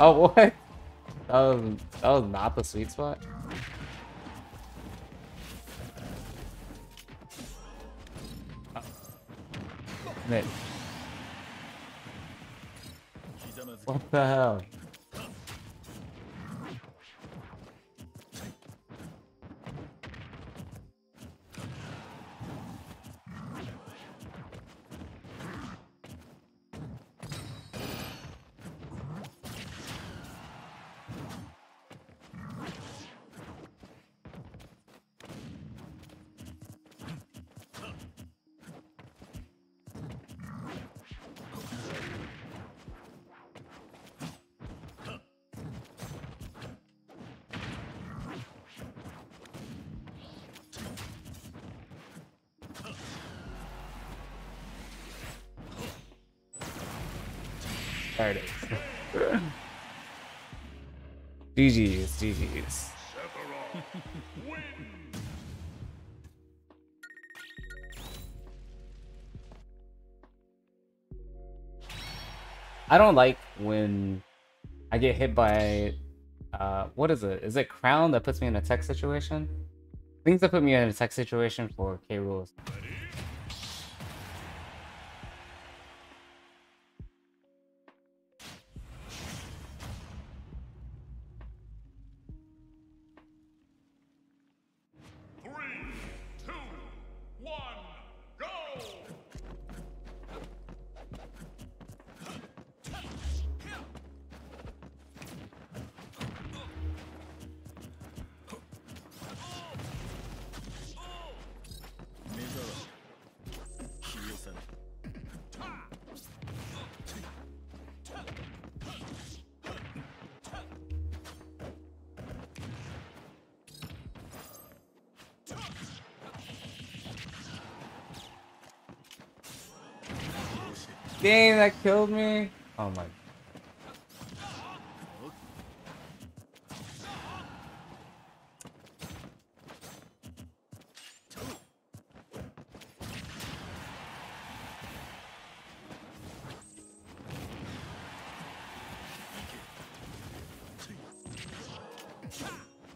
[SPEAKER 1] oh, what? That was, that was not the sweet spot? Oh. There it is. GG's, GG's. I don't like when I get hit by uh what is it? Is it crown that puts me in a tech situation? Things that put me in a tech situation for K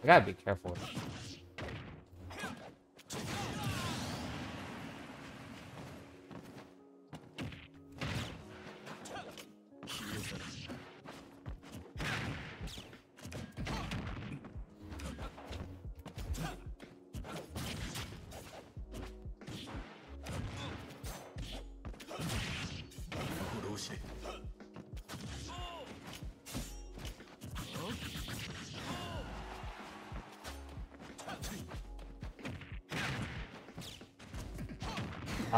[SPEAKER 1] I gotta be careful.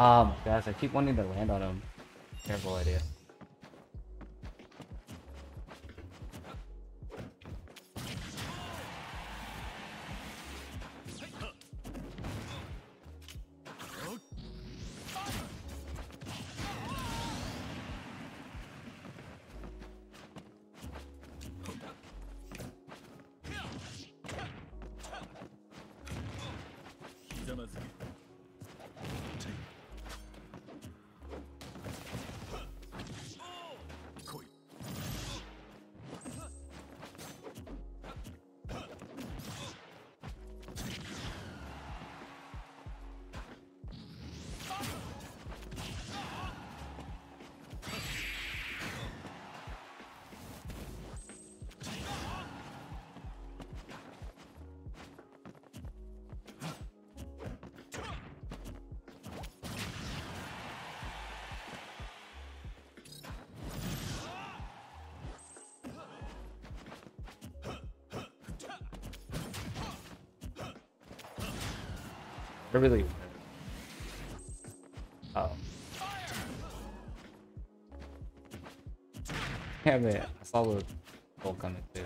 [SPEAKER 1] Um, guys, I keep wanting to land on him. Terrible idea. I really. Oh. Damn it. Um, I saw the goal coming too.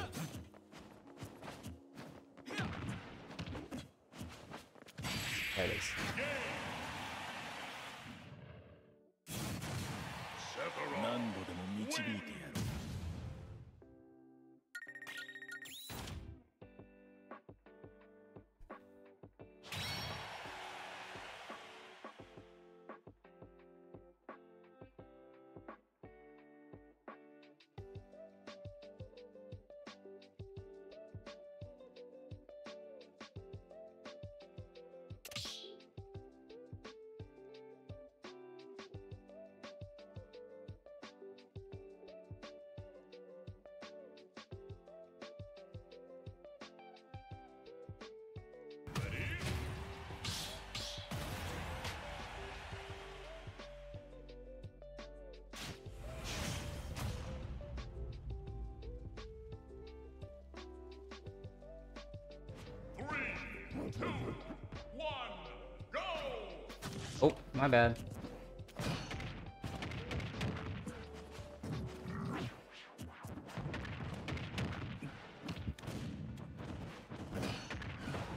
[SPEAKER 1] My bad.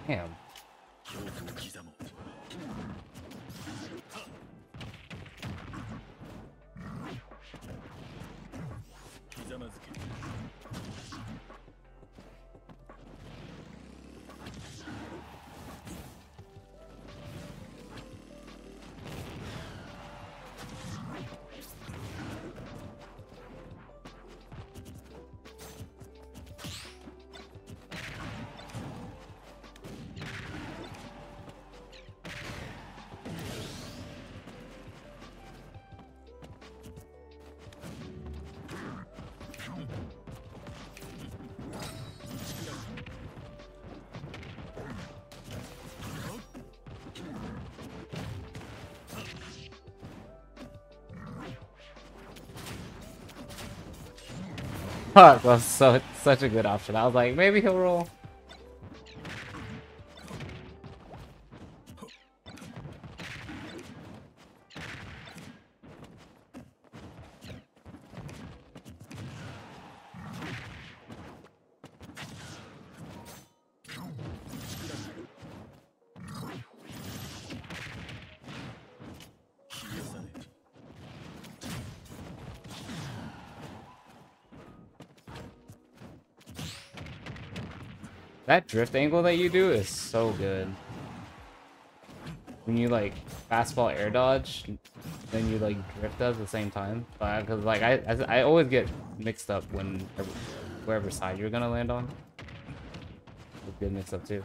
[SPEAKER 1] Damn. Fuck, that was so such a good option. I was like, maybe he'll roll. That drift angle that you do is so good. When you like fastball air dodge, then you like drift at the same time. Because like I, I always get mixed up when wherever side you're gonna land on. It's good mix up too.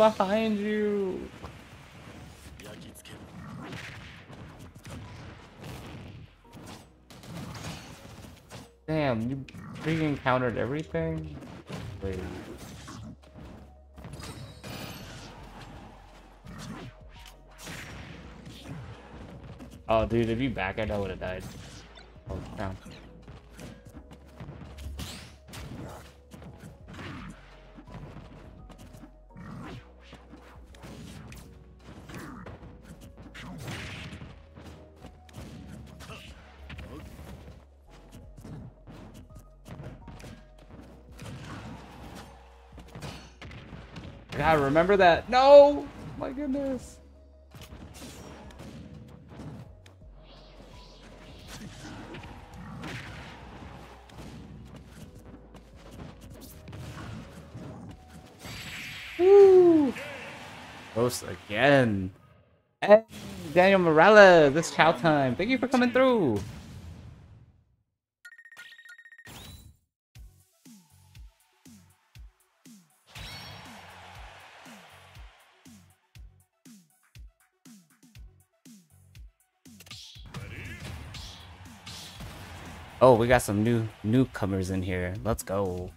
[SPEAKER 1] behind you. Damn, you freaking encountered everything? Wait. Oh, dude, if you back, I would have died. Remember that? No! My goodness. Woo! Ghost again. Hey, Daniel Morales, this chow time. Thank you for coming through. We got some new newcomers in here. Let's go.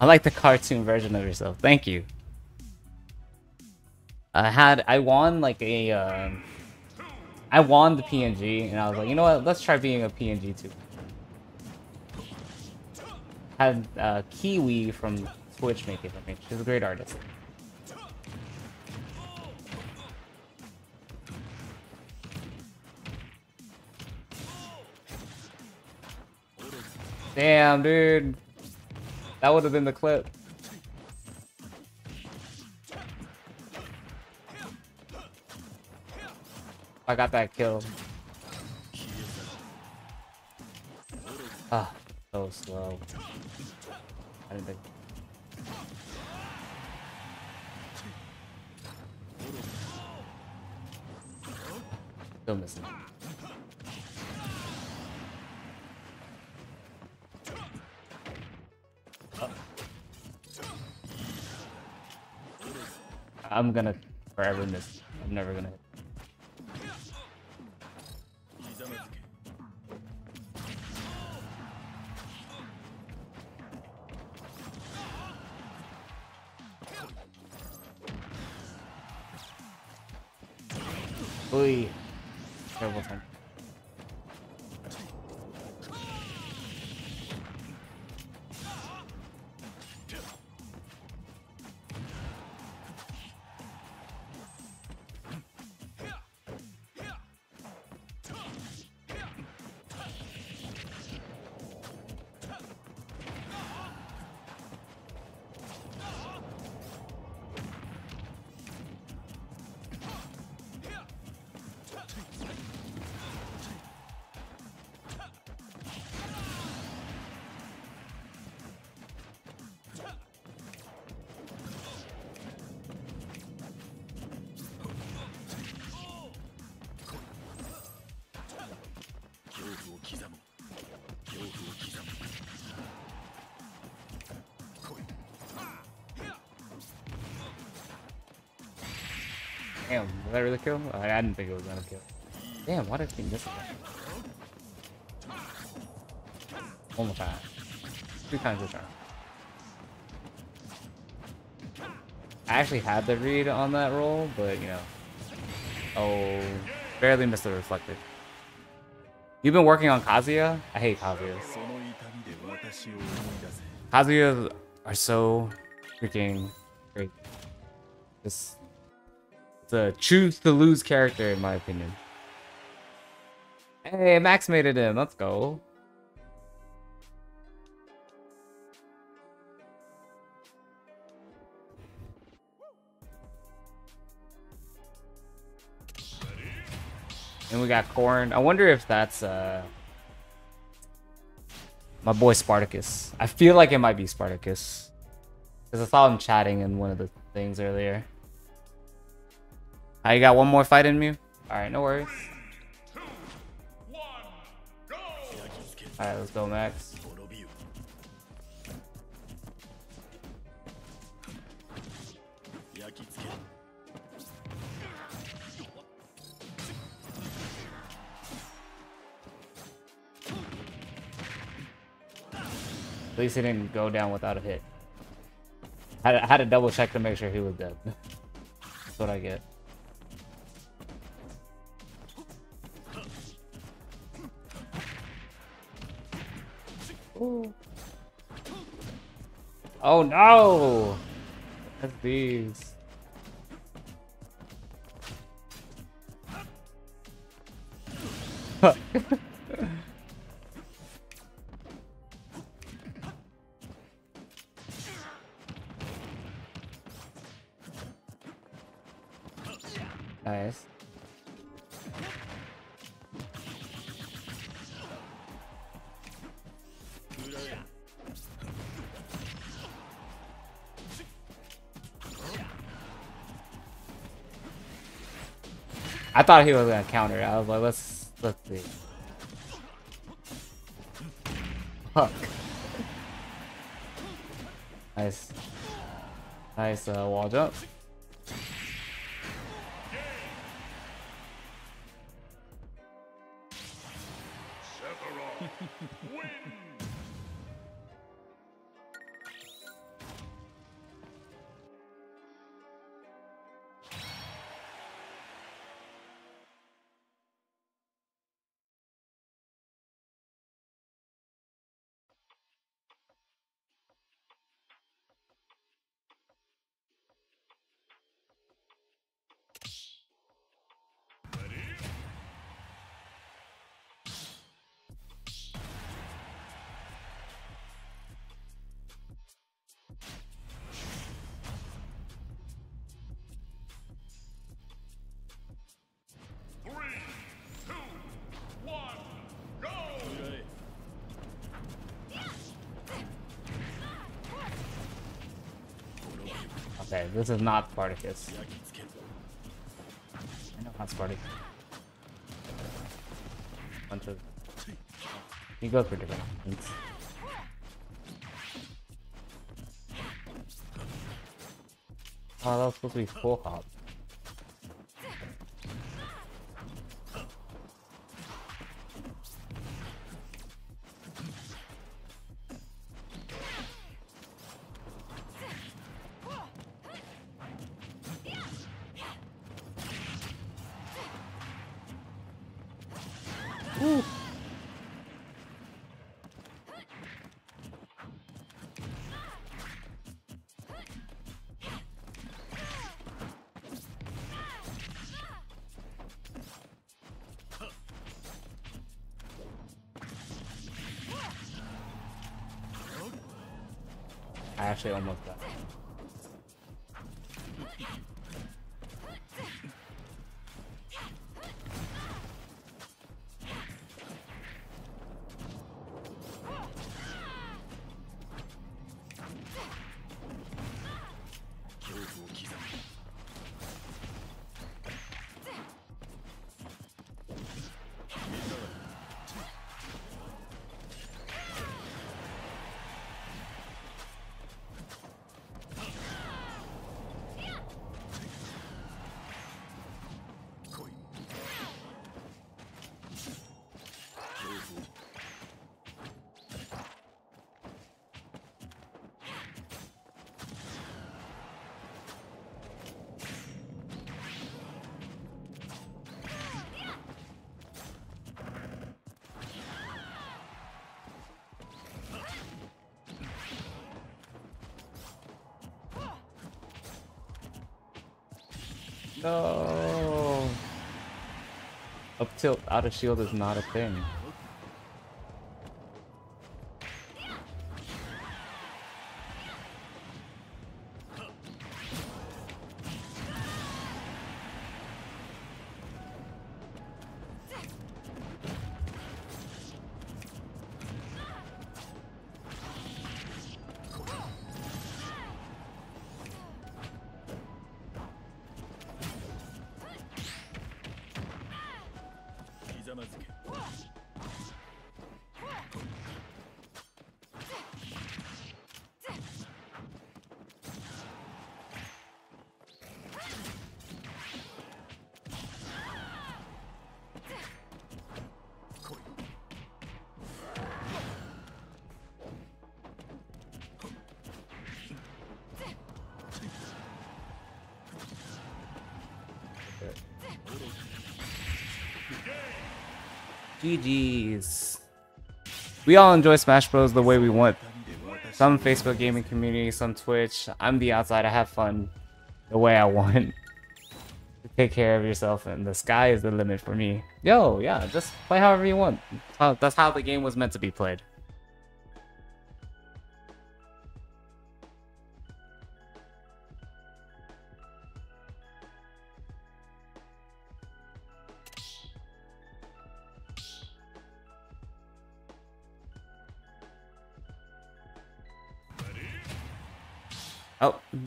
[SPEAKER 1] I like the cartoon version of yourself. Thank you. I had I won like a um I won the PNG and I was like, you know what? Let's try being a PNG too. Had uh, Kiwi from Twitch make it for me. She's a great artist. Damn, dude. That would have been the clip. I got that kill. Ah, so slow. I didn't think. Still missing. I'm gonna forever miss. I'm never gonna hit. that really kill? I, I didn't think it was gonna kill. Damn, why did he miss it? One more time. Two times a turn. I actually had the read on that roll, but you know. Oh, barely missed the reflected. You've been working on Kazuya? I hate Kazuya. Kazuya are so freaking a choose to lose character in my opinion. Hey, Max made it in. Let's go. And we got corn. I wonder if that's uh my boy Spartacus. I feel like it might be Spartacus. Because I saw him chatting in one of the things earlier. I got one more fight in me. All right, no worries.
[SPEAKER 2] All
[SPEAKER 1] right, let's go, Max. At least he didn't go down without a hit. I had to double check to make sure he was dead. That's what I get. Oh no! That's these. Nice. thought he was gonna counter. I was like, let's let's see. Fuck. Nice. Nice uh, wall jump. Okay, this is not Spartacus. I know not Spartacus. Bunch of... He goes for different things. Oh, that was supposed to be full hop. I actually tilt out of shield is not a thing. GG's. We all enjoy Smash Bros. the way we want. Some Facebook gaming community, some Twitch. I'm the outside. I have fun the way I want. Take care of yourself, and the sky is the limit for me. Yo, yeah, just play however you want. That's how the game was meant to be played.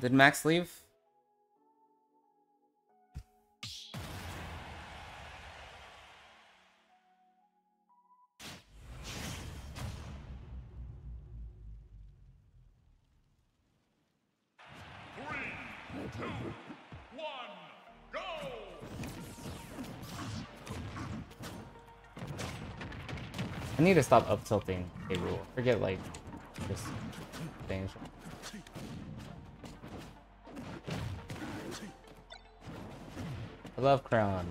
[SPEAKER 1] Did Max leave? I need to stop up tilting a rule. Forget like just things. I love Crown.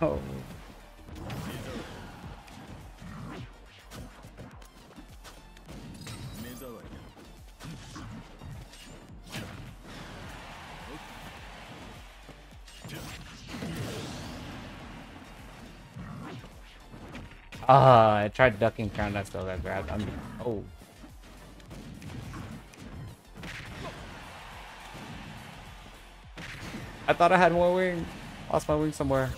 [SPEAKER 1] Oh. Ah, I tried ducking Crown, I still got grabbed. I'm oh. I thought I had more wing. Lost my wing somewhere.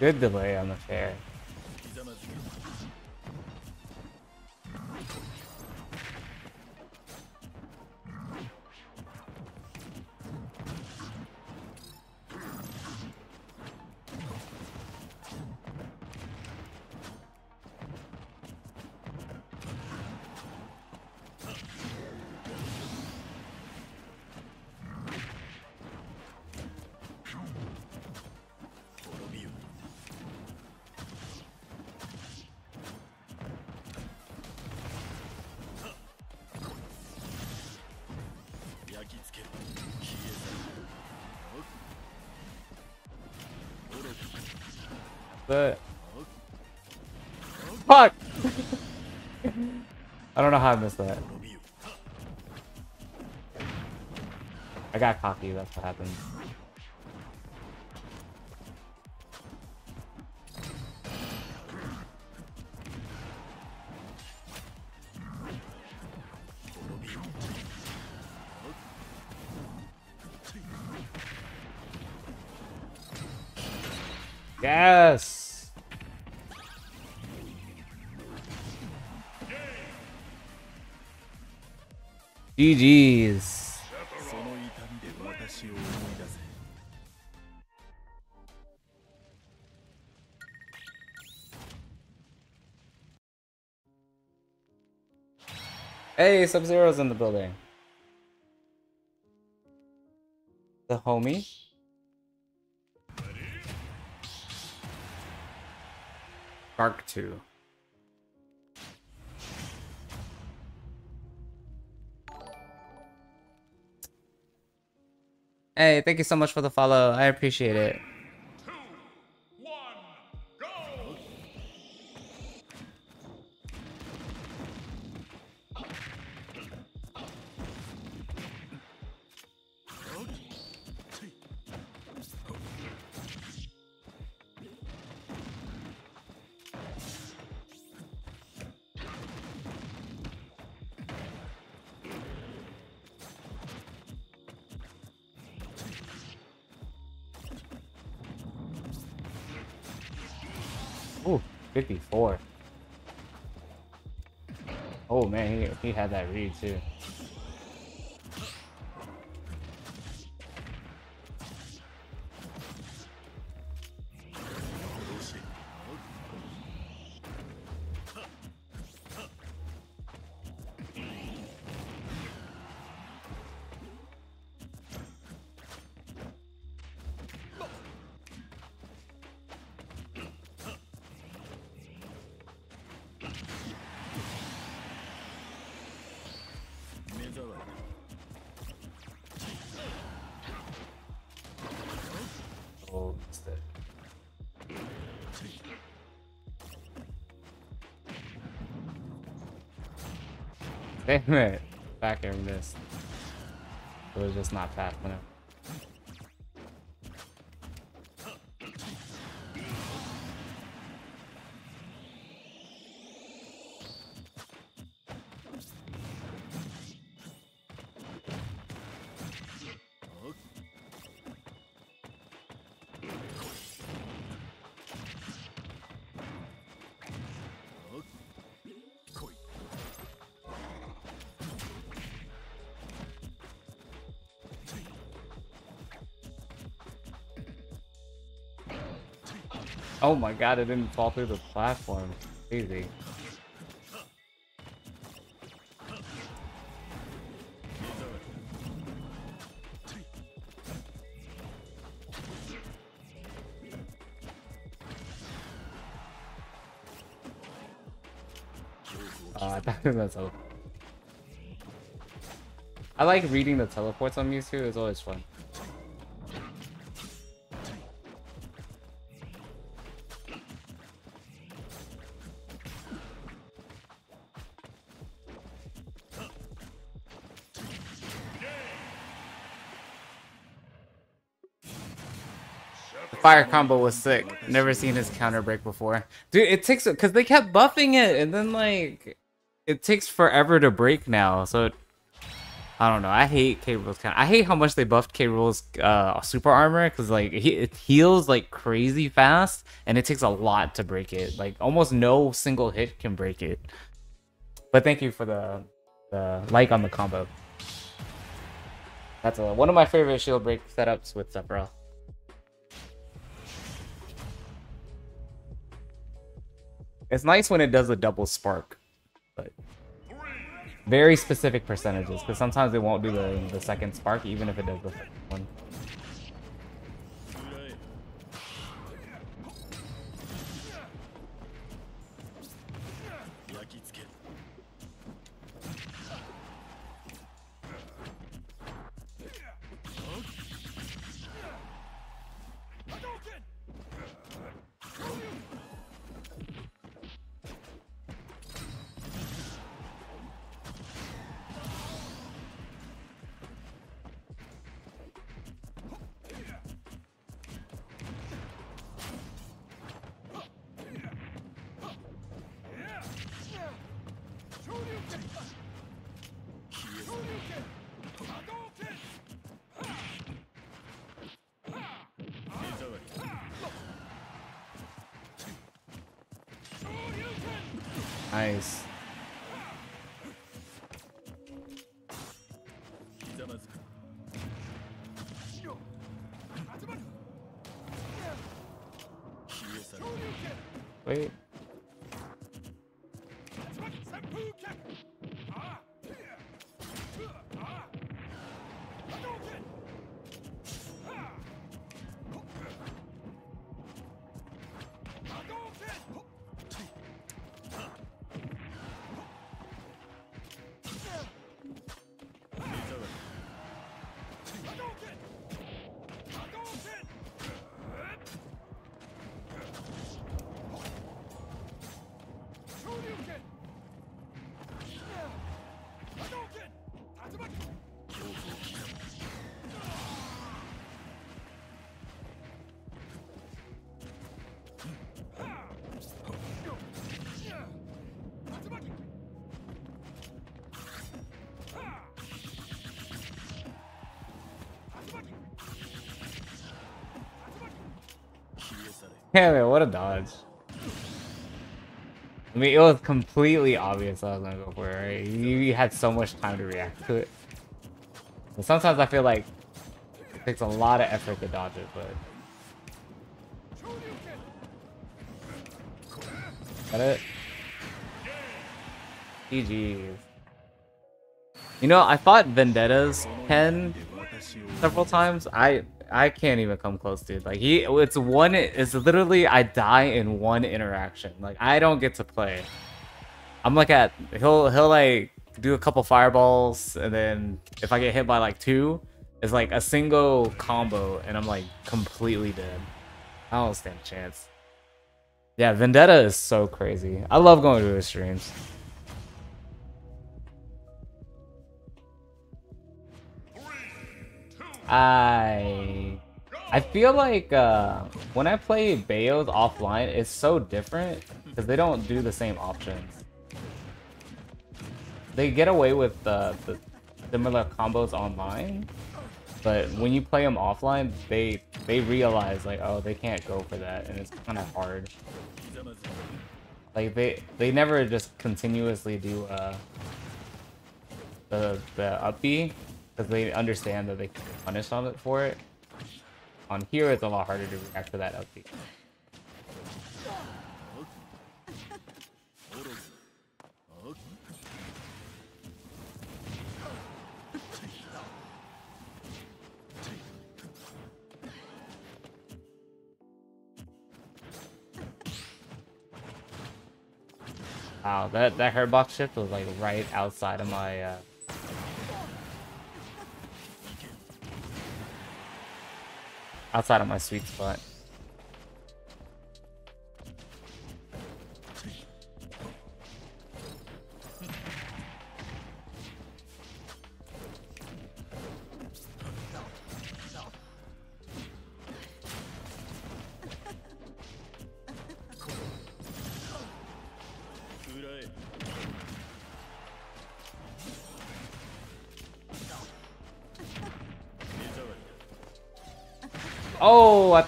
[SPEAKER 1] Good delay on the fair. That. I got cocky. That's what happened. GG's. Hey, Sub-Zero's in the building. The homie. Mark 2. Hey, thank you so much for the follow. I appreciate it. That read too. Damn it. Back air missed. It was just not fast enough. Oh my god, it didn't fall through the platform. Easy. Uh, I thought it was like reading the teleports on Mewtwo, it's always fun. Fire combo was sick. Never seen his counter break before. Dude, it takes because they kept buffing it, and then like it takes forever to break now. So it, I don't know. I hate K. Rool's counter. I hate how much they buffed K. Rool's uh, super armor because like he, it heals like crazy fast, and it takes a lot to break it. Like almost no single hit can break it. But thank you for the the like on the combo. That's a, one of my favorite shield break setups with Sephiroth. It's nice when it does a double spark, but very specific percentages because sometimes it won't do the the second spark even if it does the one. Damn it, what a dodge. I mean, it was completely obvious I was gonna go for it, right? You, had so much time to react to it. But sometimes I feel like it takes a lot of effort to dodge it, but... Got it? GG's. You know, I fought Vendettas 10 several times. I I can't even come close, dude. Like he, it's one. It's literally I die in one interaction. Like I don't get to play. I'm like at he'll he'll like do a couple fireballs and then if I get hit by like two, it's like a single combo and I'm like completely dead. I don't stand a chance. Yeah, Vendetta is so crazy. I love going to his streams. I I feel like uh, when I play Bayos offline, it's so different because they don't do the same options. They get away with the similar combos online, but when you play them offline, they they realize like oh they can't go for that, and it's kind of hard. Like they they never just continuously do uh, the the up B because they understand that they can get punished on it for it. On here, it's a lot harder to react to that up B. Wow, that that hurt shift was like right outside of my uh, outside of my sweet spot.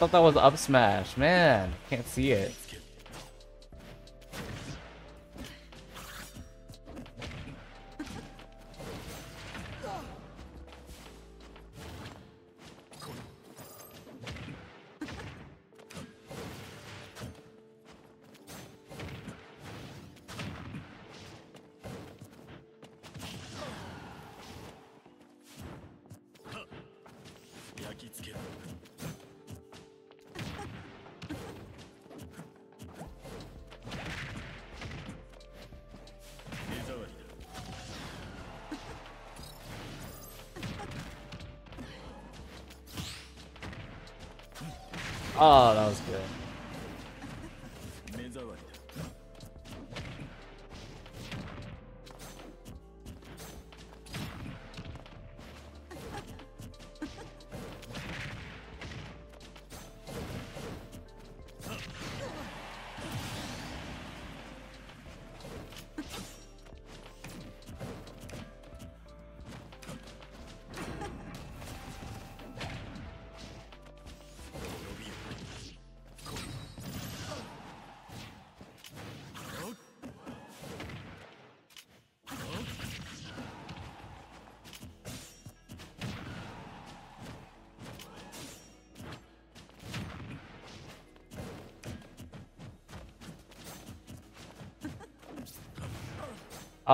[SPEAKER 1] Thought that was up smash. Man, can't see it.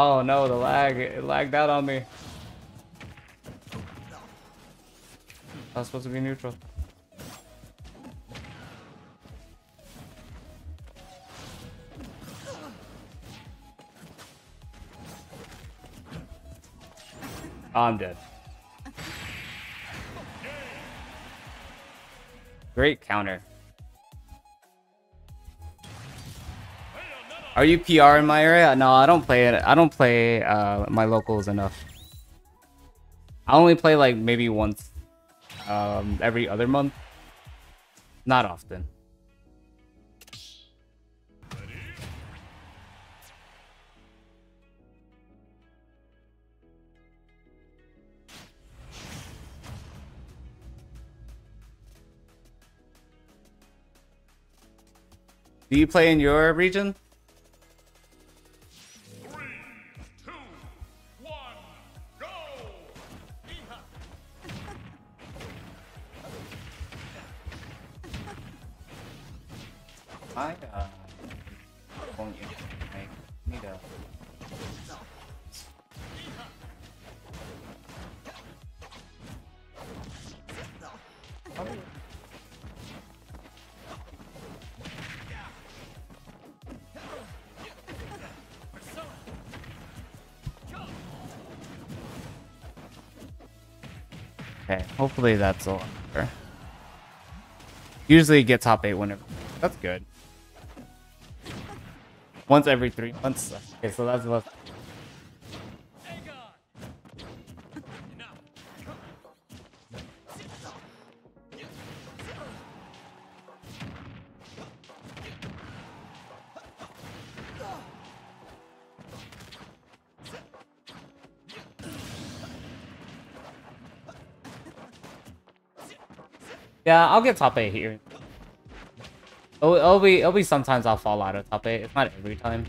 [SPEAKER 1] Oh no, the lag, it lagged out on me. I was supposed to be neutral. I'm dead. Great counter. Are you PR in my area? No, I don't play it. I don't play uh, my locals enough. I only play like maybe once um, every other month. Not often. Do you play in your region? Hopefully that's a lot better. Usually get top eight whenever. That's good. Once every three months. Okay, so that's less. Yeah, I'll get top eight here. It'll, it'll be it'll be sometimes I'll fall out of top eight. It's not every time.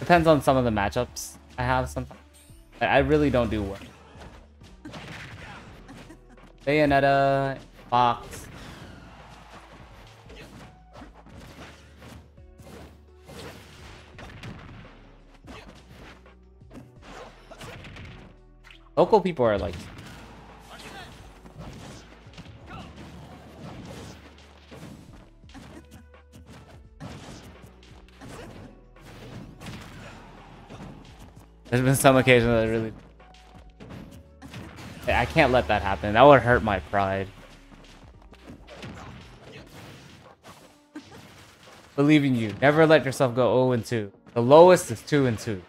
[SPEAKER 1] Depends on some of the matchups I have sometimes. I I really don't do well. Bayonetta, Fox. Local people are like There's been some occasions that I really I can't let that happen. That would hurt my pride. Believe in you. Never let yourself go 0 and 2. The lowest is 2 and 2.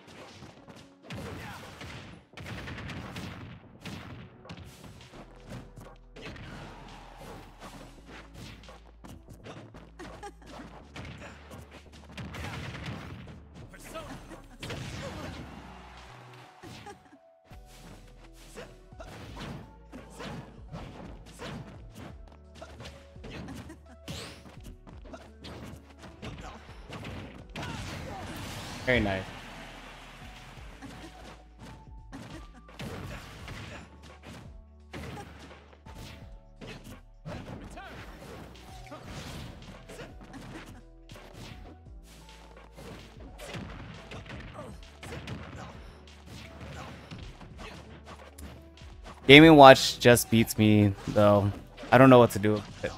[SPEAKER 1] Game & Watch just beats me though. I don't know what to do with it.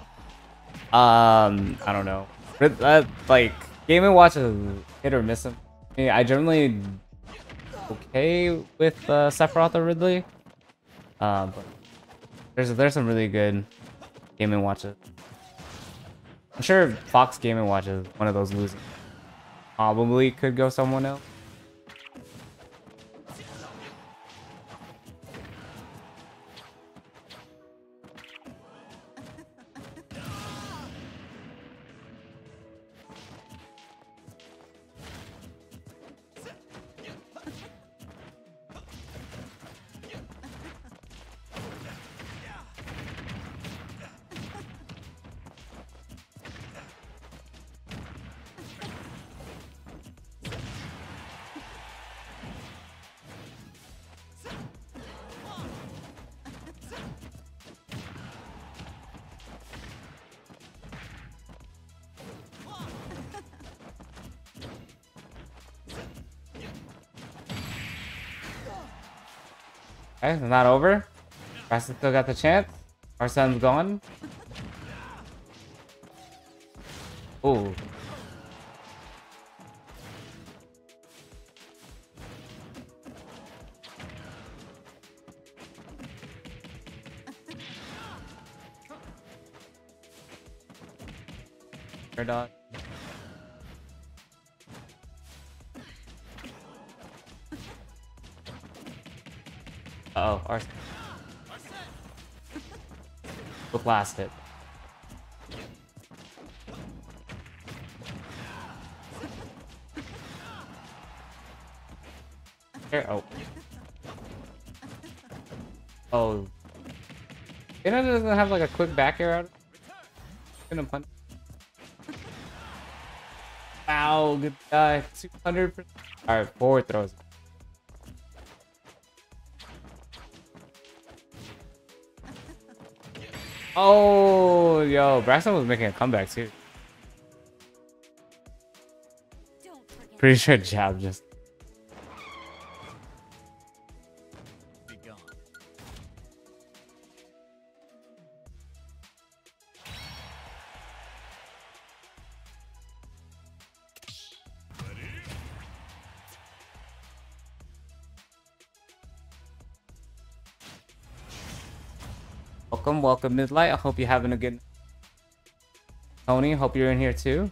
[SPEAKER 1] Um, I don't know. Uh, like Game & Watch is hit or miss. I, mean, I generally okay with uh, Sephiroth or Ridley. Um, but there's there's some really good Game & Watches. I'm sure Fox Game & Watch is one of those losing. Probably could go someone else. Not over. Preston still got the chance. Our son's gone. Quick back air out. Gonna punch. Wow, good guy. 200 All right, forward throws. Oh, yo, Braxton was making a comeback too. Pretty sure jab just. Welcome, Midlight. I hope you're having a good. Tony, hope you're in here too.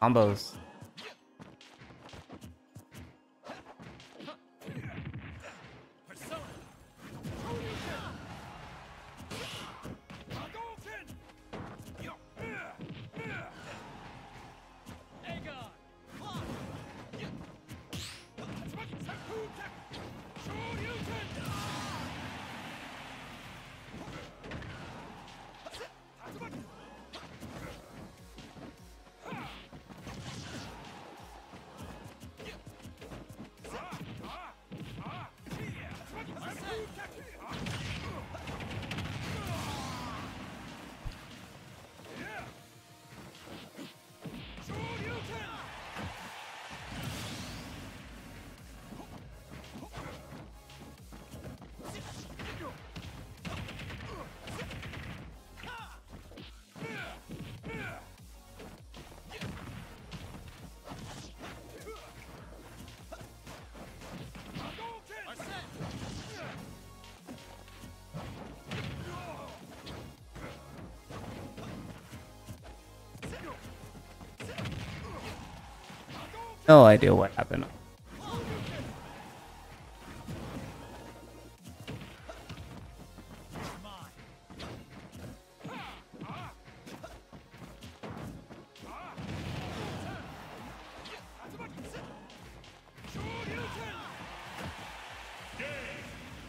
[SPEAKER 1] Combos. No idea what happened.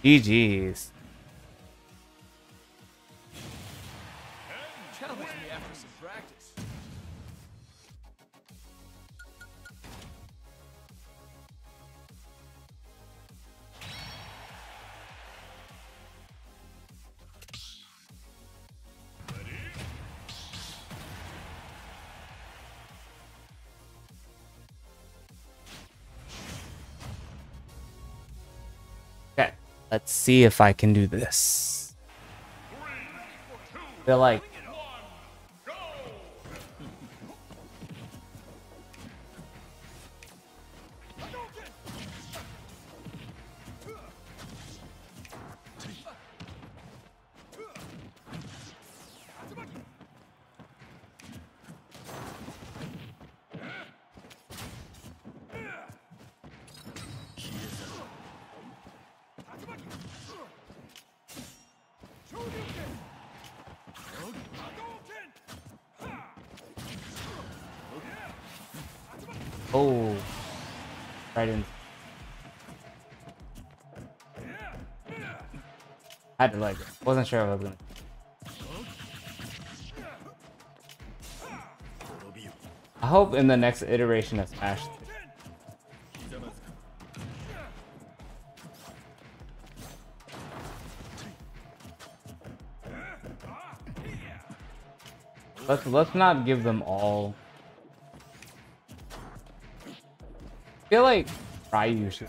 [SPEAKER 1] GG's. See if I can do this. They're like Had to like, wasn't sure if I was gonna. I hope in the next iteration of Smash. Let's let's not give them all. I feel like Ryu should.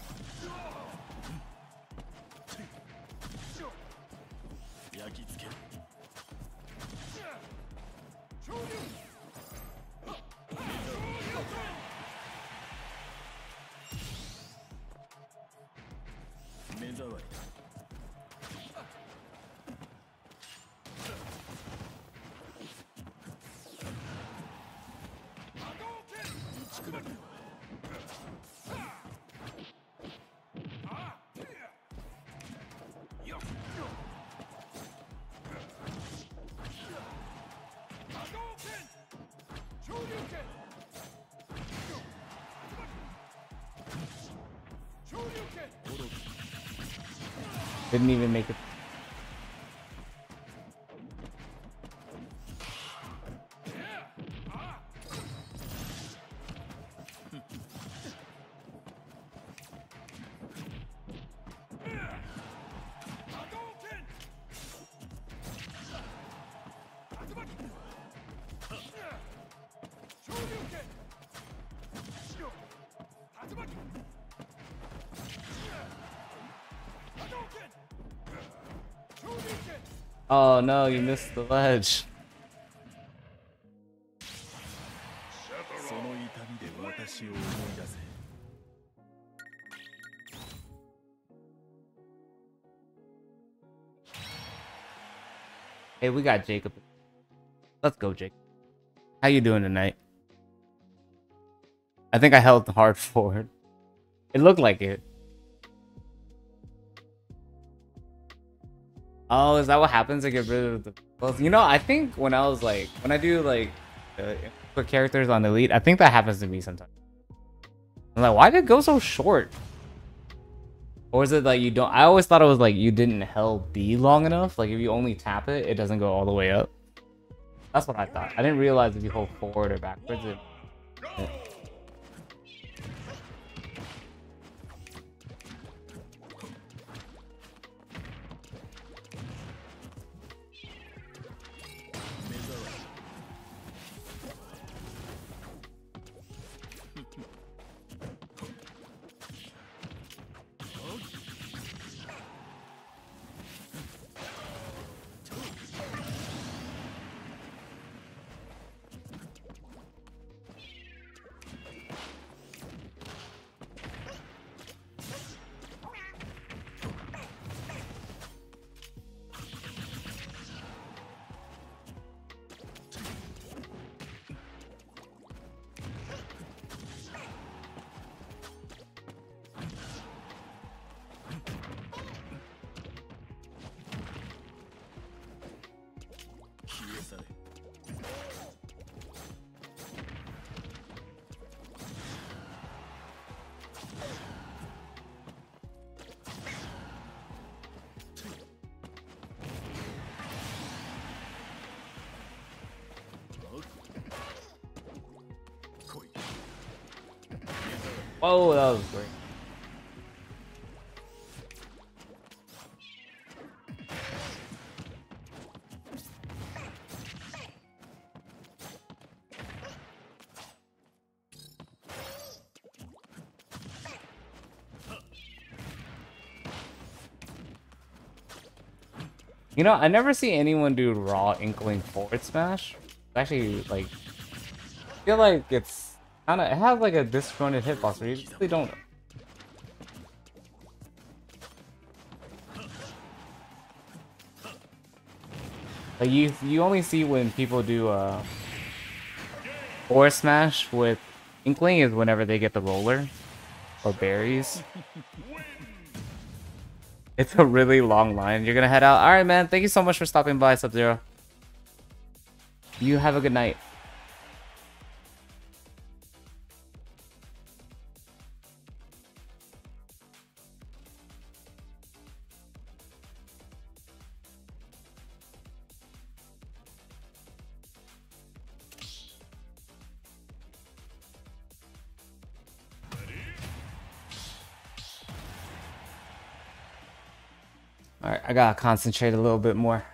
[SPEAKER 1] Didn't even make it. Oh no, you missed the ledge. Hey, we got Jacob. Let's go, Jake. How you doing tonight? I think I held hard forward. It looked like it. Oh, is that what happens to get rid of the well, you know, I think when I was like when I do like uh, put characters on elite, I think that happens to me sometimes. I'm like, why did it go so short? Or is it like you don't I always thought it was like you didn't held B long enough. Like if you only tap it, it doesn't go all the way up. That's what I thought. I didn't realize if you hold forward or backwards it, it You know, I never see anyone do raw inkling forward smash. It's actually like I feel like it's kind of it has like a disjointed hitbox where you just really don't. Like you, you only see when people do uh, forward smash with inkling is whenever they get the roller or berries. It's a really long line. You're gonna head out. All right, man. Thank you so much for stopping by, Sub Zero. You have a good night. I gotta concentrate a little bit more.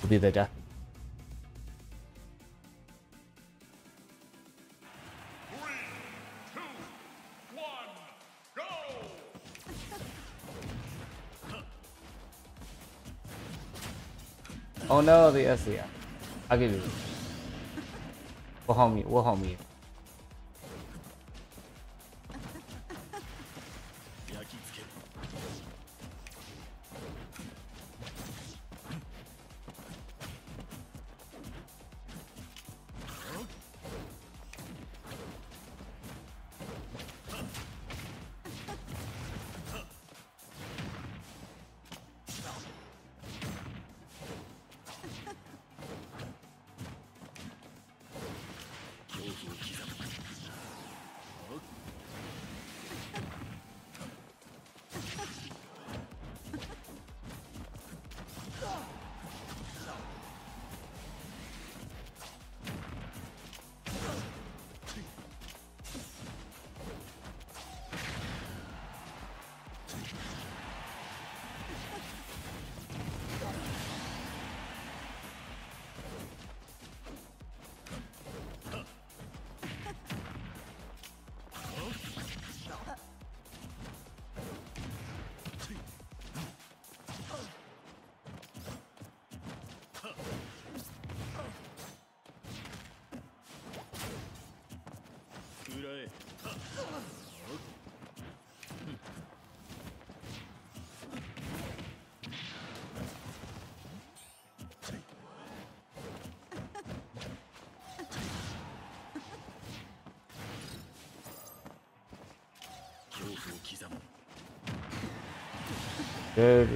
[SPEAKER 1] Will be the death. Oh no, the SDF. I'll give you. We'll homie. We'll homie.
[SPEAKER 5] 焼
[SPEAKER 1] Good.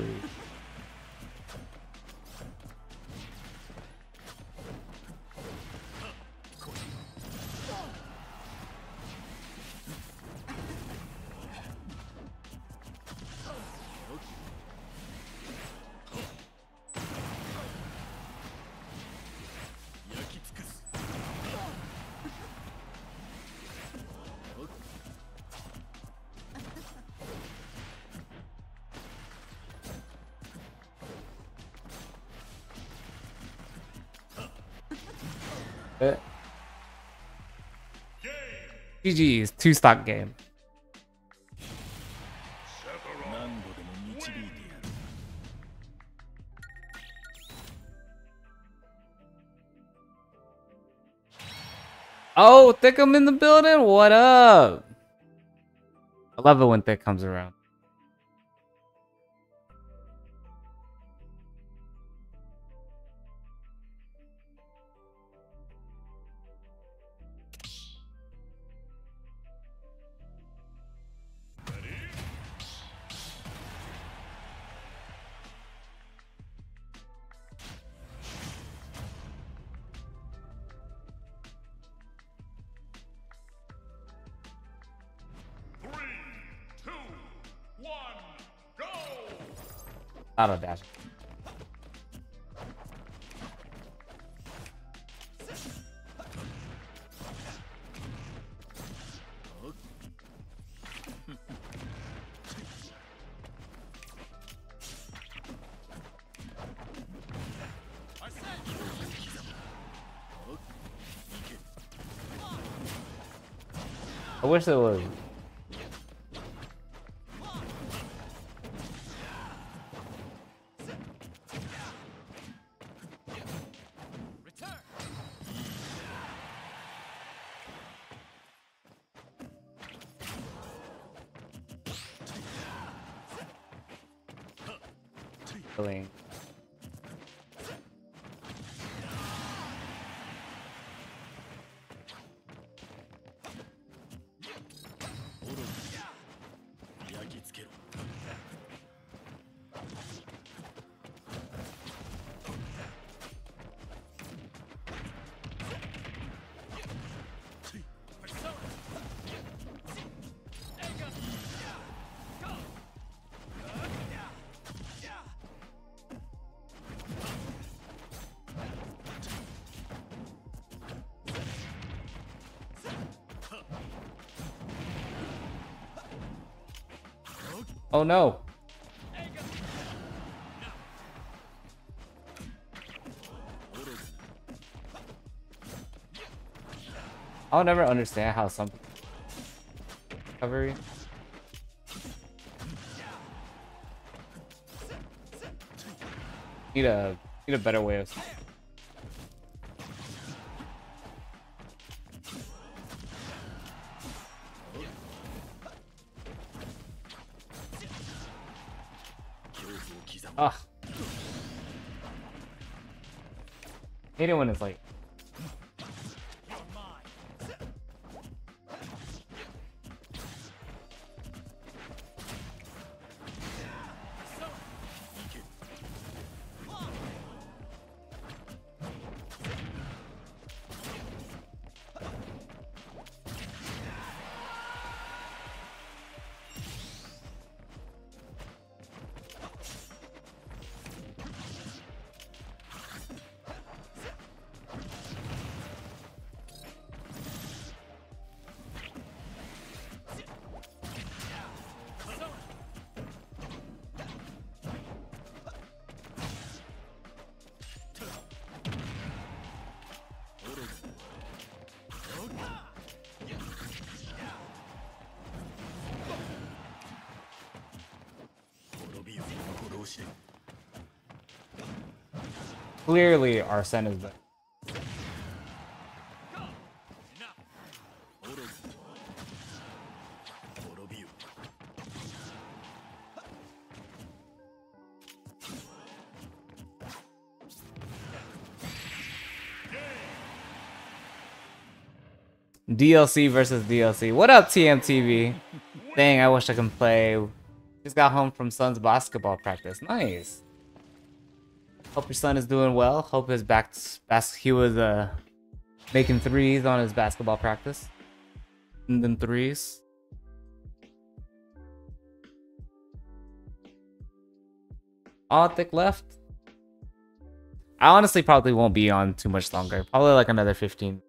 [SPEAKER 1] GG's, two stock game. Oh, Thick, I'm in the building. What up? I love it when Thick comes around. I wish Oh no. I'll never understand how some recovery. Need a need a better way of It it's like Clearly, our Arsene is
[SPEAKER 5] better.
[SPEAKER 1] DLC versus DLC. What up, TMTV? Dang, I wish I could play just got home from son's basketball practice. Nice. Hope your son is doing well. Hope his back, bas- he was uh making threes on his basketball practice. And then threes. All thick left. I honestly probably won't be on too much longer. Probably like another 15.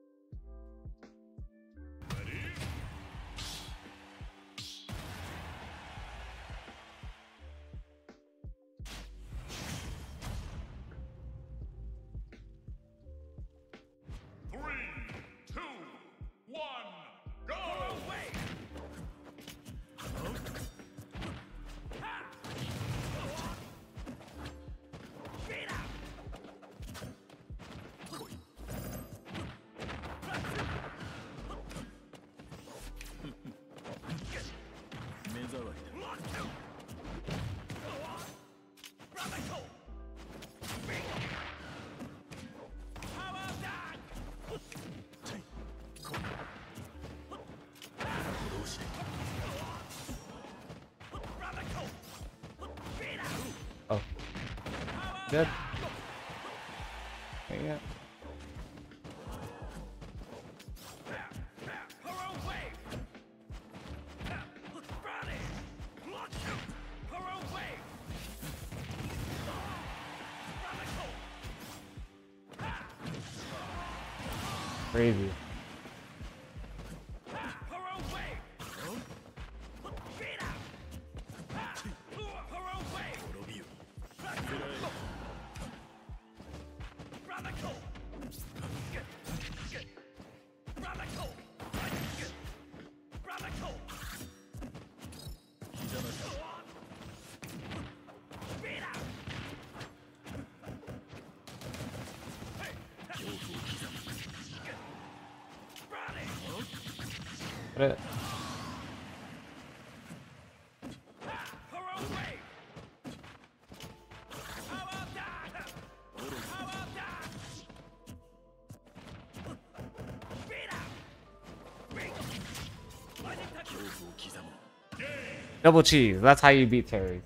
[SPEAKER 1] Double cheese. That's how you beat Terry.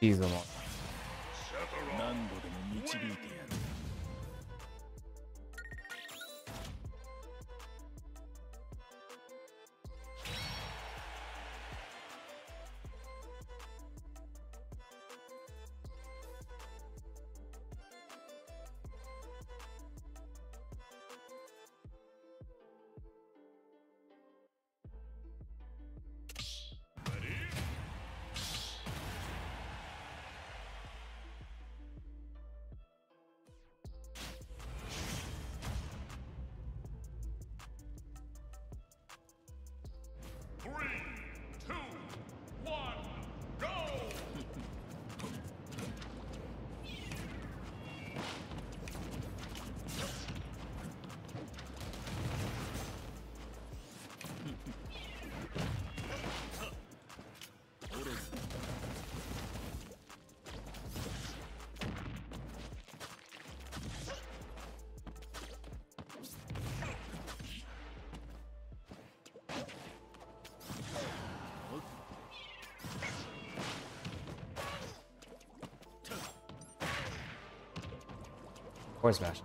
[SPEAKER 1] Cheese. Smash.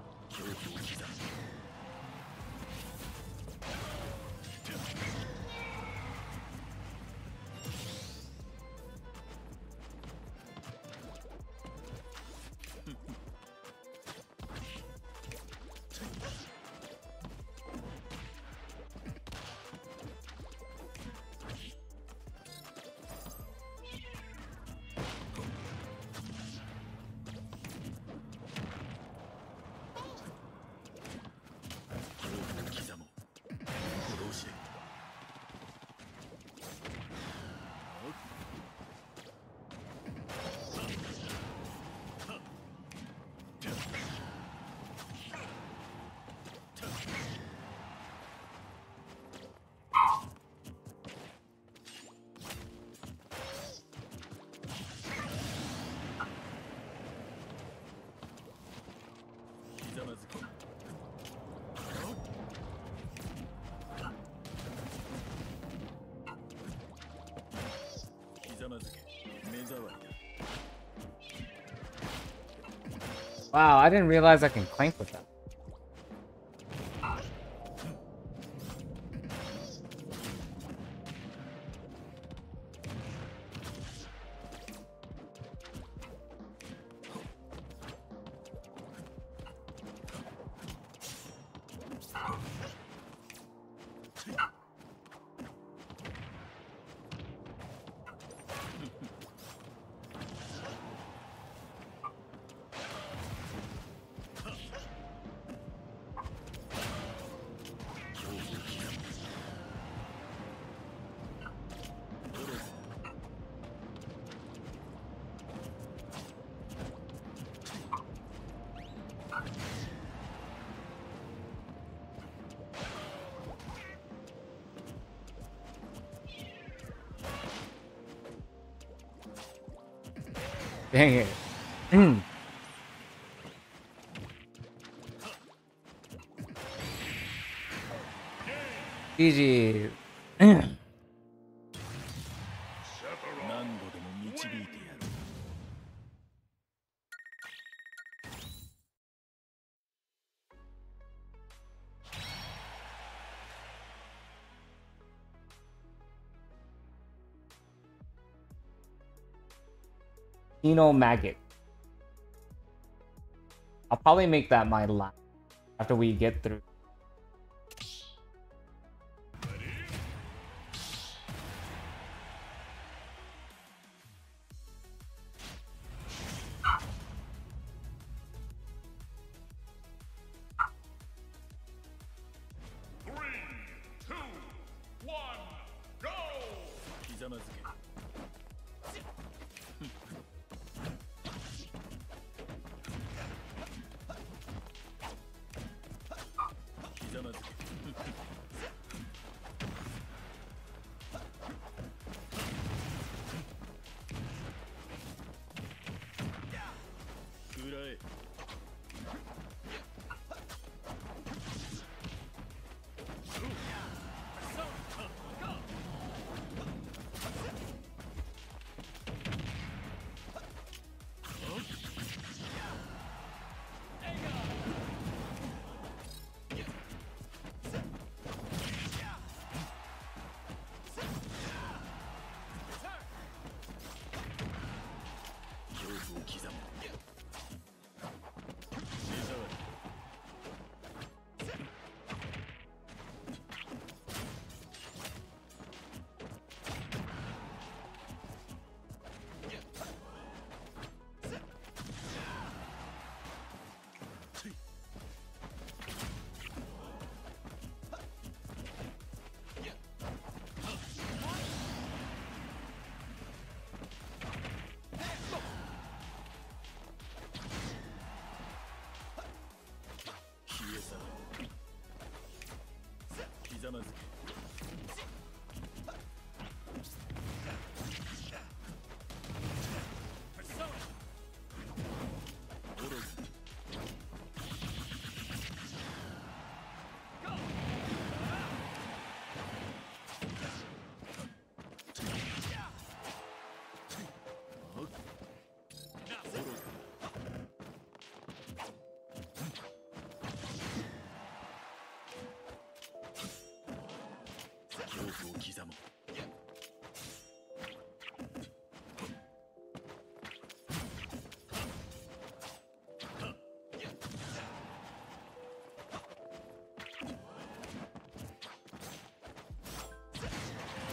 [SPEAKER 5] Wow, I didn't realize I can clank with them. Dang it.
[SPEAKER 1] Hmm. GG.
[SPEAKER 5] Eno Maggot. I'll probably make that my last after we get through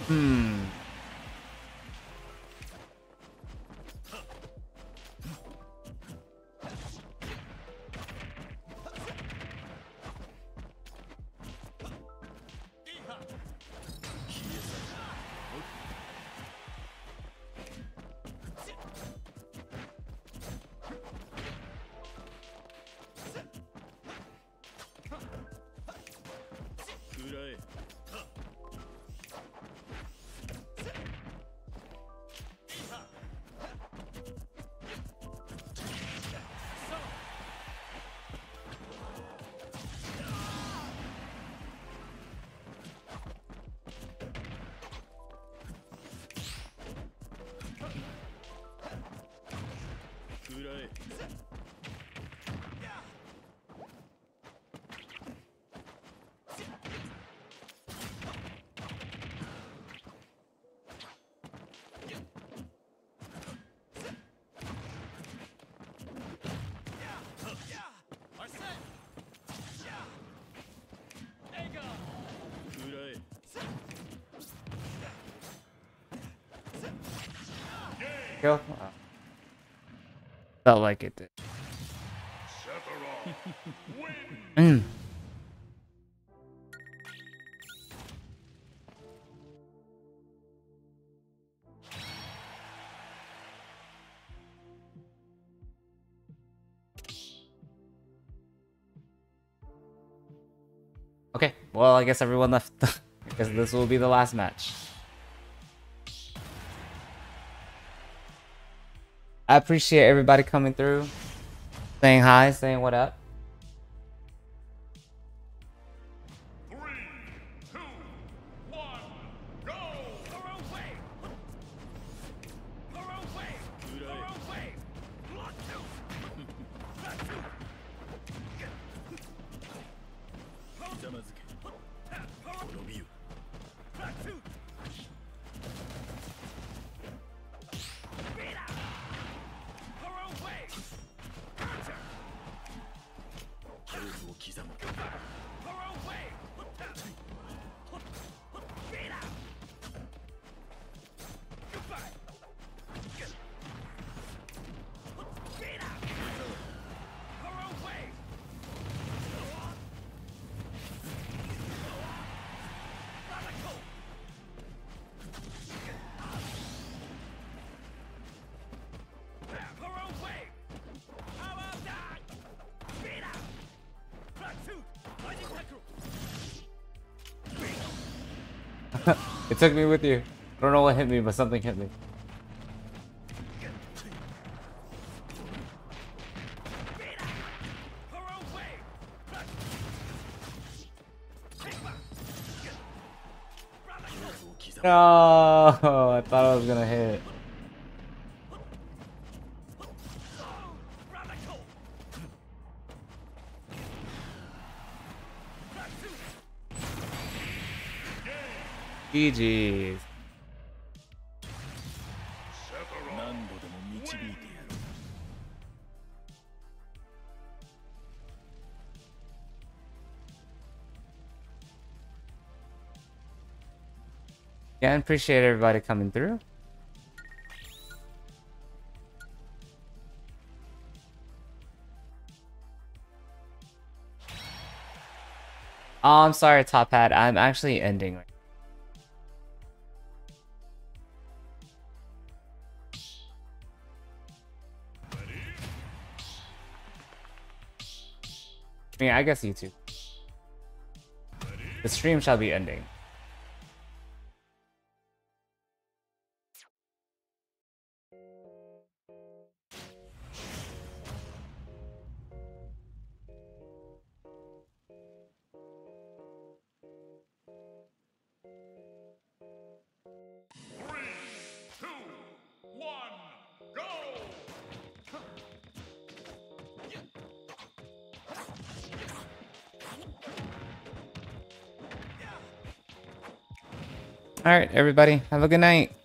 [SPEAKER 5] 嗯。
[SPEAKER 1] Kill? Oh. Felt like it did. Mm. Okay, well, I guess everyone left. I guess this will be the last match. I appreciate everybody coming through, saying hi, saying what up. Took me with you. I don't know what hit me, but something hit me. No, GG's. Yeah, I appreciate everybody coming through. Oh, I'm sorry, Top Hat. I'm actually ending right I guess you too. The stream shall be ending. Everybody, have a good night.